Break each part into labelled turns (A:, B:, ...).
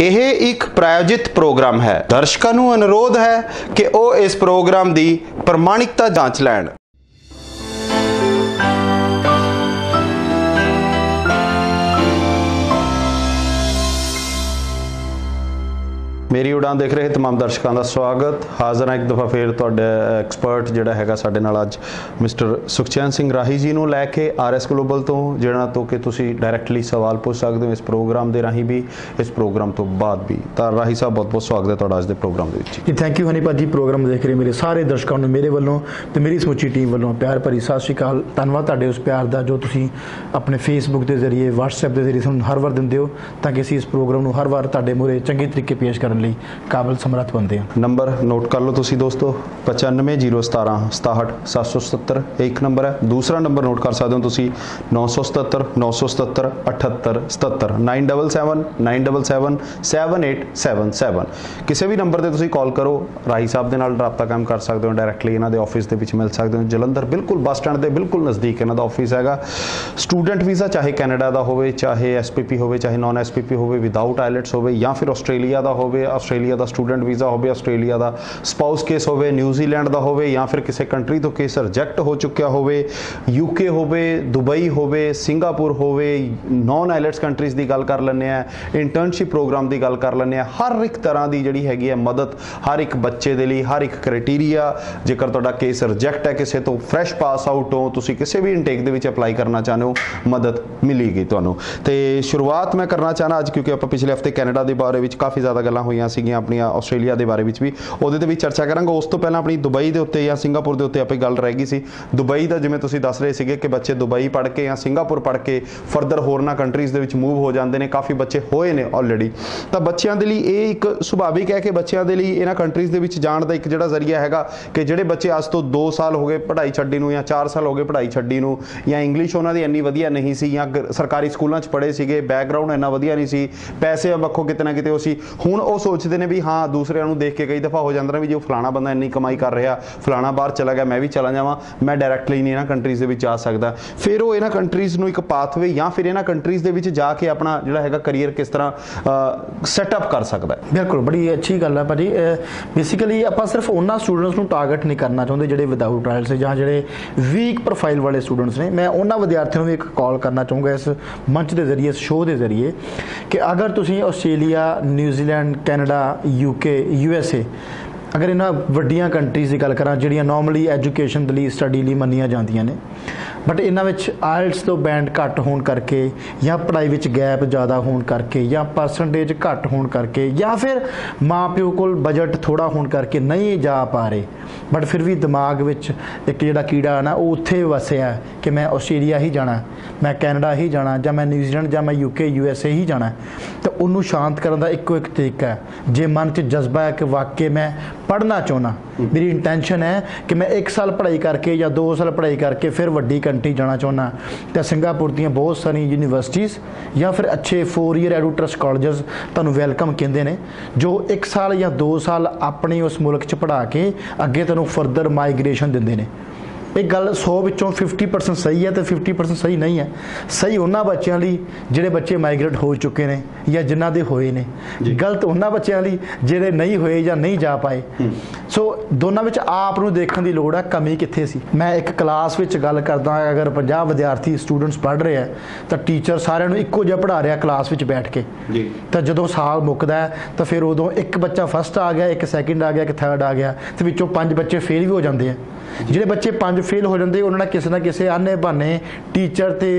A: ਇਹ ਇੱਕ ਪ੍ਰਾਯੋਜਿਤ ਪ੍ਰੋਗਰਾਮ ਹੈ। ਦਰਸ਼ਕਾਂ ਨੂੰ ਅਨੁਰੋਧ ਹੈ ਕਿ ਉਹ ਇਸ ਪ੍ਰੋਗਰਾਮ ਦੀ ਪ੍ਰਮਾਣਿਕਤਾ ਜਾਂਚ ਲੈਣ। ਮੇਰੀ ਉਡਾਨ ਦੇਖ ਰਹੇ तमाम ਦਰਸ਼ਕਾਂ ਦਾ ਸਵਾਗਤ ਹਾਜ਼ਰ ਹਾਂ ਇੱਕ ਦਫਾ ਫੇਰ ਤੁਹਾਡੇ ਐਕਸਪਰਟ ਜਿਹੜਾ ਹੈਗਾ ਸਾਡੇ ਨਾਲ ਅੱਜ ਮਿਸਟਰ ਸੁਖਚੈਨ ਸਿੰਘ ਰਾਹੀ ਜੀ ਨੂੰ ਲੈ ਕੇ ਆਰਐਸ ਗਲੋਬਲ ਤੋਂ ਜਿਹੜਾ ਤੋਂ ਕਿ ਤੁਸੀਂ ਡਾਇਰੈਕਟਲੀ ਸਵਾਲ ਪੁੱਛ ਸਕਦੇ ਹੋ ਇਸ ਪ੍ਰੋਗਰਾਮ ਦੇ ਰਾਹੀਂ ਵੀ ਇਸ ਪ੍ਰੋਗਰਾਮ ਤੋਂ ਬਾਅਦ ਵੀ ਤਾਂ ਰਾਹੀ ਸਾਹਿਬ ਬਹੁਤ ਬਹੁਤ ਸਵਾਗਤ ਹੈ ਤੁਹਾਡਾ ਅੱਜ ਦੇ ਪ੍ਰੋਗਰਾਮ ਦੇ ਵਿੱਚ
B: ਜੀ ਥੈਂਕ ਯੂ ਹਨੀ ਭਾਜੀ ਪ੍ਰੋਗਰਾਮ ਦੇਖ ਰਹੇ ਮੇਰੇ ਸਾਰੇ ਦਰਸ਼ਕਾਂ ਨੂੰ ਮੇਰੇ ਵੱਲੋਂ ਤੇ ਮੇਰੀ ਸਮੁੱਚੀ ਟੀਮ ਵੱਲੋਂ ਪਿਆਰ ਭਰੀ ਸਤਿ ਸ਼੍ਰੀ ਅਕਾਲ ਧੰਨਵਾਦ ਤੁਹਾਡੇ ਉਸ ਪਿਆਰ ਦਾ ਜੋ ਤੁਸੀਂ ਆਪਣੇ ਫੇਸਬੁੱਕ ਦੇ ਜ਼ਰੀਏ WhatsApp ਦੇ ਜ਼ਰੀਏ ਸਾਨੂੰ ਹਰ ਵਾਰ ਦਿੰਦੇ ਹੋ ਤਾਂ ਕਿ ਅਸੀਂ ਇਸ ਪ੍ਰੋਗਰਾਮ ਨੂੰ ਹਰ ਵਾਰ ਤੁਹਾਡੇ ਮੂਹਰੇ ਚੰਗੇ ਤਰੀਕੇ ਪੇਸ਼ ਕਰਨ ਲਈ ਕਾਬਲ ਸਮਰੱਥ ਬੰਦੇ ਹਾਂ
A: ਨੰਬਰ ਨੋਟ ਕਰ ਲਓ ਤੁਸੀਂ ਦੋਸਤੋ 9501 67 777 ਇੱਕ ਨੰਬਰ ਹੈ ਦੂਸਰਾ ਨੰਬਰ ਨੋਟ ਕਰ ਸਕਦੇ ਹੋ ਤੁਸੀਂ 977 977 78 77 977 977 7877 ਕਿਸੇ ਵੀ ਨੰਬਰ ਤੇ ਤੁਸੀਂ ਕਾਲ ਕਰੋ ਰਾਈ ਸਾਹਿਬ ਦੇ ਨਾਲ ਰਾਬਤਾ ਕਾਇਮ ਕਰ ਸਕਦੇ ਹੋ ਡਾਇਰੈਕਟਲੀ ਇਹਨਾਂ ਦੇ ਆਫਿਸ ਦੇ ਵਿੱਚ ਮਿਲ ਸਕਦੇ ਹੋ ਜਲੰਧਰ ਬਿਲਕੁਲ ਬੱਸ ਸਟੈਂਡ ਦੇ ਬਿਲਕੁਲ ਨਜ਼ਦੀਕ ਇਹਨਾਂ ਦਾ ਆਫਿਸ ਹੈਗਾ ਸਟੂਡੈਂਟ ਵੀਜ਼ਾ ਚਾਹੇ ਕੈਨੇਡਾ ਦਾ ਹੋਵੇ ਚਾਹੇ ਐਸਪੀਪੀ ਹੋਵੇ ਚਾਹੇ ਨਾਨ ਐਸਪੀਪੀ ਹੋਵੇ ਵਿਦਆਊਟ ਆਈਲੈਟਸ ਹੋਵੇ ਜਾਂ ਫਿਰ ਆਸਟ੍ਰੇਲੀਆ ਦਾ ਹੋਵੇ ਆਸਟ੍ਰੇਲੀਆ ਦਾ ਸਟੂਡੈਂਟ ਵੀਜ਼ਾ ਹੋਵੇ, ਆਸਟ੍ਰੇਲੀਆ ਦਾ ਸਪਾਊਸ ਕੇਸ ਹੋਵੇ, ਨਿਊਜ਼ੀਲੈਂਡ ਦਾ ਹੋਵੇ ਜਾਂ ਫਿਰ ਕਿਸੇ ਕੰਟਰੀ ਤੋਂ ਕੇਸ ਰਿਜੈਕਟ ਹੋ ਚੁੱਕਿਆ ਹੋਵੇ ਯੂਕੇ ਹੋਵੇ, ਦੁਬਈ ਹੋਵੇ, ਸਿੰਗਾਪੁਰ ਹੋਵੇ ਨਾਨ ਆਈਲੈਟਸ ਕੰਟਰੀਜ਼ ਦੀ ਗੱਲ ਕਰ ਲੈਂਦੇ ਆ ਇੰਟਰਨਸ਼ਿਪ ਪ੍ਰੋਗਰਾਮ ਦੀ ਗੱਲ ਕਰ ਲੈਂਦੇ ਆ ਹਰ ਇੱਕ ਤਰ੍ਹਾਂ ਦੀ ਜਿਹੜੀ ਹੈਗੀ ਹੈ ਮਦਦ ਹਰ ਇੱਕ ਬੱਚੇ ਦੇ ਲਈ, ਹਰ ਇੱਕ ਕ੍ਰਾਈਟੇਰੀਆ ਜੇਕਰ ਤੁਹਾਡਾ ਕੇਸ ਰਿਜੈਕਟ ਹੈ ਕਿਸੇ ਤੋਂ ਫਰੈਸ਼ ਪਾਸ ਆਊਟ ਹੋ, ਤੁਸੀਂ ਕਿਸੇ ਵੀ ਇਨਟੇਕ ਦੇ ਵਿੱਚ ਅਪਲਾਈ ਕਰਨਾ ਚਾਹੁੰਦੇ ਹੋ, ਮਦਦ ਮਿਲੇਗੀ ਤੁਹਾਨੂੰ। ਤੇ ਸ਼ੁਰੂਆਤ ਮੈਂ ਕਰਨਾ ਚਾਹਨਾ ਅੱਜ, ਕਿਉਂਕਿ ਆਪਾਂ ਪਿਛਲੇ ਹਫ਼ਤੇ ਕੈਨੇਡਾ ਦੇ ਬਾਰੇ ਵਿੱਚ ਕਾਫੀ ਜ਼ਿਆਦਾ ਗੱਲਾਂ ਹੋਈਆਂ ਸੀਗੀਆਂ, ਆਪਣੀਆਂ ਆਸਟ੍ਰੇਲੀਆ ਦੇ ਬਾਰੇ ਵਿੱਚ ਵੀ। ਉਹਦੇ ਤੇ ਵੀ ਚਰਚਾ ਕਰਾਂਗੇ। ਉਸ ਤੋਂ ਪਹਿਲਾਂ ਆਪਣੀ ਦੁਬਈ ਦੇ ਉੱਤੇ ਜਾਂ ਸਿੰਗਾਪੁਰ ਦੇ ਉੱਤੇ ਆਪੇ ਗੱਲ ਰਹਿ ਗਈ ਸੀ। ਦੁਬਈ ਦਾ ਜਿਵੇਂ ਤੁਸੀਂ ਦੱਸ ਰਹੇ ਸੀਗੇ ਕਿ ਬੱਚੇ ਦੁਬਈ ਪੜ੍ਹ ਕੇ ਜਾਂ ਸਿੰਗਾਪੁਰ ਪੜ੍ਹ ਕੇ ਫਰਦਰ ਹੋਰਨਾਂ ਕੰਟਰੀਜ਼ ਦੇ ਵਿੱਚ ਮੂਵ ਹੋ ਜਾਂਦੇ ਨੇ। ਕਾਫੀ ਬੱਚੇ ਹੋਏ ਨੇ ਆਲਰੇਡੀ ਤਾਂ ਬੱਚਿਆਂ ਦੇ ਲਈ ਇਹ ਇੱਕ ਸੁਭਾਵਿਕ ਹੈ ਕਿ ਬੱਚਿਆਂ ਦੇ ਲਈ ਇਹਨਾਂ ਕੰਟਰੀਜ਼ ਦੇ ਵਿੱਚ ਜਾਣ ਦਾ ਇੱਕ ਜਿਹੜਾ ਜ਼ਰੀਆ ਹੈਗਾ ਕਿ ਜਿਹੜੇ ਬੱਚੇ ਅੱਜ ਤੋਂ 2 ਸਾਲ ਹੋ ਗਏ ਪੜ੍ਹਾਈ ਛੱਡੀ ਨੂੰ ਜਾਂ 4 ਸਾਲ ਹੋ ਗਏ ਪੜ੍ਹਾਈ ਛੱਡੀ ਨੂੰ ਜਾਂ ਇੰਗਲਿਸ਼ ਉਹਨਾਂ ਦੀ ਇੰਨੀ ਵਧੀਆ ਨਹੀਂ ਸੀ ਜਾਂ ਸਰਕਾਰੀ ਸਕੂਲਾਂ 'ਚ ਪੜ੍ਹੇ ਸੀਗੇ ਬੈਕਗ੍ਰਾਉਂਡ ਇੰਨਾ ਵਧੀਆ ਨਹੀਂ ਸੀ, ਪੈਸੇ ਵੱਖੋ ਕਿਤੇ ਨਾ ਕਿਤੇ ਉਹ ਸੀ। ਹੁਣ ਉਹ ਸੋਚਦੇ ਨੇ ਵੀ ਹਾਂ, ਦੂਸਰਿਆਂ ਨੂੰ ਦੇਖ ਕੇ ਕਈ ਦਫਾ ਹੋ ਜਾਂਦਾ ਨਾ ਵੀ ਜੇ ਉਹ ਫਲਾਣਾ ਬੰਦਾ ਇੰਨੀ ਕਮਾਈ ਕਰ ਰਿਹਾ, ਫਲਾਣਾ ਬਾਹਰ ਚਲਾ ਗਿਆ, ਮੈਂ ਵੀ ਚਲਾ ਜਾਵਾਂ, ਮੈਂ ਡਾਇਰੈਕਟਲੀ ਨਹੀਂ ਇਹਨਾਂ ਕੰਟਰੀਜ਼ ਦੇ ਵਿੱਚ ਆ ਸਕਦਾ। ਫਿਰ ਉਹ ਇਹਨਾਂ ਕੰਟਰੀਜ਼ ਨੂੰ ਇੱਕ ਪਾਥਵੇ ਜਾਂ ਫਿਰ ਇਹਨਾਂ ਕੰਟਰੀਜ਼ ਦੇ ਵਿੱਚ ਜਾ ਕੇ ਆਪਣਾ ਜਿਹੜਾ ਹੈਗਾ ਕੈਰੀਅਰ ਕਿਸ ਤਰ੍ਹਾਂ ਸੈਟਅਪ ਕਰ ਸਕਦਾ ਹੈ।
B: ਬਿਲਕੁਲ, ਬੜੀ ਅੱਛੀ ਗੱਲ ਹੈ ਭਾਜੀ। ਬੇਸਿਕਲੀ ਆਪਾਂ ਸਿਰਫ ਉਹਨਾਂ ਸਟੂਡੈਂਟਸ ਨੂੰ ਟਾਰਗੇਟ ਨਹੀਂ ਕਰਨਾ ਚਾਹੁੰਦੇ ਜਿਹੜੇ ਵਿਦਆਊਟ ਟ੍ਰਾਇਲਸ ਜਾਂ ਜਿਹੜੇ ਵੀਕ ਪ੍ਰੋਫਾਈਲ ਵਾਲੇ ਸਟੂਡੈਂਟਸ ਨੇ। ਮੈਂ ਉਹਨਾਂ ਵਿਦਿਆਰਥੀਆਂ ਨੂੰ ਵੀ ਇੱਕ ਕਾਲ ਕਰਨਾ ਚਾਹੁੰਦਾ ਚਾਹੂੰਗਾ ਇਸ ਮੰਚ ਦੇ ਜ਼ਰੀਏ, ਇਸ ਸ਼ੋਅ ਦੇ ਜ਼ਰੀਏ, ਕਿ ਅਗਰ ਤੁਸੀਂ Australia, New Zealand, Canada UK USA ਅਗਰ ਇਹਨਾਂ ਵੱਡੀਆਂ ਕੰਟਰੀਜ਼ ਦੀ ਗੱਲ ਕਰਾਂ, ਜਿਹੜੀਆਂ ਨਾਰਮਲੀ ਐਜੂਕੇਸ਼ਨ ਦੇ ਲਈ ਸਟੱਡੀ ਲਈ ਮੰਨੀਆਂ ਜਾਂਦੀਆਂ ਨੇ ਬਟ ਇਹਨਾਂ ਵਿੱਚ ਆਇਲਟਸ ਤੋਂ ਬੈਂਡ ਘੱਟ ਹੋਣ ਕਰਕੇ ਜਾਂ ਪੜ੍ਹਾਈ ਵਿੱਚ ਗੈਪ ਜ਼ਿਆਦਾ ਹੋਣ ਕਰਕੇ ਜਾਂ ਪਰਸੈਂਟੇਜ ਘੱਟ ਹੋਣ ਕਰਕੇ ਜਾਂ ਫਿਰ ਮਾਪਿਓ ਕੋਲ ਬਜਟ ਥੋੜਾ ਹੋਣ ਕਰਕੇ ਨਹੀਂ ਜਾ ਪਾ ਰਹੇ ਬਟ ਫਿਰ ਵੀ ਦਿਮਾਗ ਵਿੱਚ ਇੱਕ ਜਿਹੜਾ ਕੀੜਾ ਨਾ, ਉਹ ਉੱਥੇ ਵਸਿਆ ਕਿ ਮੈਂ ਆਸਟ੍ਰੇਲੀਆ ਹੀ ਜਾਣਾ, ਮੈਂ ਕੈਨੇਡਾ ਹੀ ਜਾਣਾ, ਜਾਂ ਮੈਂ ਨਿਊਜ਼ੀਲੈਂਡ ਜਾਂ ਮੈਂ ਯੂਕੇ ਯੂਐਸਏ ਹੀ ਜਾਣਾ। ਤਾਂ ਉਹਨੂੰ ਸ਼ਾਂਤ ਕਰਨ ਦਾ ਇੱਕੋ ਇੱਕ ਤਰੀਕਾ ਹੈ। ਜੇ ਮਨ 'ਚ ਜਜ਼ਬਾ ਹੈ ਕਿ ਵਾਕਈ ਮੈਂ ਪੜ੍ਹਨਾ ਚਾਹੁੰਦਾ। ਮੇਰੀ ਇੰਟੈਂਸ਼ਨ ਹੈ ਕਿ ਮੈਂ 1 ਸਾਲ ਪੜ੍ਹਾਈ ਕਰਕੇ ਜਾਂ 2 ਸਾਲ ਪੜ੍ਹਾਈ ਕਰਕੇ ਫਿਰ ਵੱਡੀ ਕੰਟਰੀ ਜਾਣਾ ਚਾਹੁੰਦਾ। ਤਾਂ ਸਿੰਗਾਪੁਰ ਦੀਆਂ ਬਹੁਤ ਸਾਰੀਆਂ ਯੂਨੀਵਰਸਿਟੀਆਂ ਜਾਂ ਫਿਰ ਅੱਛੇ 4 ਇਅਰ ਐਡੂਟਰਸ ਕਾਲਜਸ ਤੁਹਾਨੂੰ ਵੈਲਕਮ ਕਹਿੰਦੇ ਨੇ, ਜੋ 1 ਸਾਲ ਜਾਂ 2 ਸਾਲ ਆਪਣੇ ਉਸ ਮੁਲਕ 'ਚ ਪੜ੍ਹਾ ਕੇ ਅੱਗੇ ਤੁਹਾਨੂੰ ਫਰਦਰ ਮਾਈਗ੍ਰੇਸ਼ਨ ਦਿੰਦੇ ਨੇ। ਇਹ ਗੱਲ 100 ਵਿੱਚੋਂ 50% ਸਹੀ ਹੈ ਤੇ 50% ਸਹੀ ਨਹੀਂ ਹੈ। ਸਹੀ ਉਹਨਾਂ ਬੱਚਿਆਂ ਲਈ ਜਿਹੜੇ ਬੱਚੇ ਮਾਈਗ੍ਰੇਟ ਹੋ ਚੁੱਕੇ ਨੇ ਜਾਂ ਜਿਨ੍ਹਾਂ ਦੇ ਹੋਏ ਨੇ। ਗਲਤ ਉਹਨਾਂ ਬੱਚਿਆਂ ਲਈ ਜਿਹੜੇ ਨਹੀਂ ਹੋਏ ਜਾਂ ਨਹੀਂ ਜਾ ਪਾਏ। ਸੋ ਦੋਨਾਂ ਵਿੱਚ ਆਪ ਨੂੰ ਦੇਖਣ ਦੀ ਲੋੜ ਹੈ ਕਮੀ ਕਿੱਥੇ ਸੀ। ਮੈਂ ਇੱਕ ਕਲਾਸ ਵਿੱਚ ਗੱਲ ਕਰਦਾ ਅਗਰ 50 ਵਿਦਿਆਰਥੀ ਸਟੂਡੈਂਟਸ ਪੜ੍ਹ ਰਹੇ ਆ ਤਾਂ ਟੀਚਰ ਸਾਰਿਆਂ ਨੂੰ ਇੱਕੋ ਜਿਹਾ ਪੜ੍ਹਾ ਰਿਹਾ ਕਲਾਸ ਵਿੱਚ ਬੈਠ ਕੇ।
A: ਜੀ।
B: ਤਾਂ ਜਦੋਂ ਸਾਲ ਮੁੱਕਦਾ ਤਾਂ ਫਿਰ ਉਦੋਂ ਇੱਕ ਬੱਚਾ ਫਸਟ ਆ ਗਿਆ ਇੱਕ ਸੈਕਿੰਡ ਆ ਗਿਆ ਇੱਕ ਥਰਡ ਆ ਗਿਆ ਤੇ ਵਿੱਚੋਂ ਪੰਜ ਬੱਚੇ ਫੇਲ ਵੀ ਹੋ ਜਾਂਦੇ ਆ। ਜਿਹੜੇ ਬੱਚੇ ਪੰਜ ਫੇਲ ਹੋ ਜਾਂਦੇ ਉਹਨਾਂ ਨੇ ਕਿਸੇ ਨਾ ਕਿਸੇ ਆਨੇ ਬਹਾਨੇ ਟੀਚਰ ਤੇ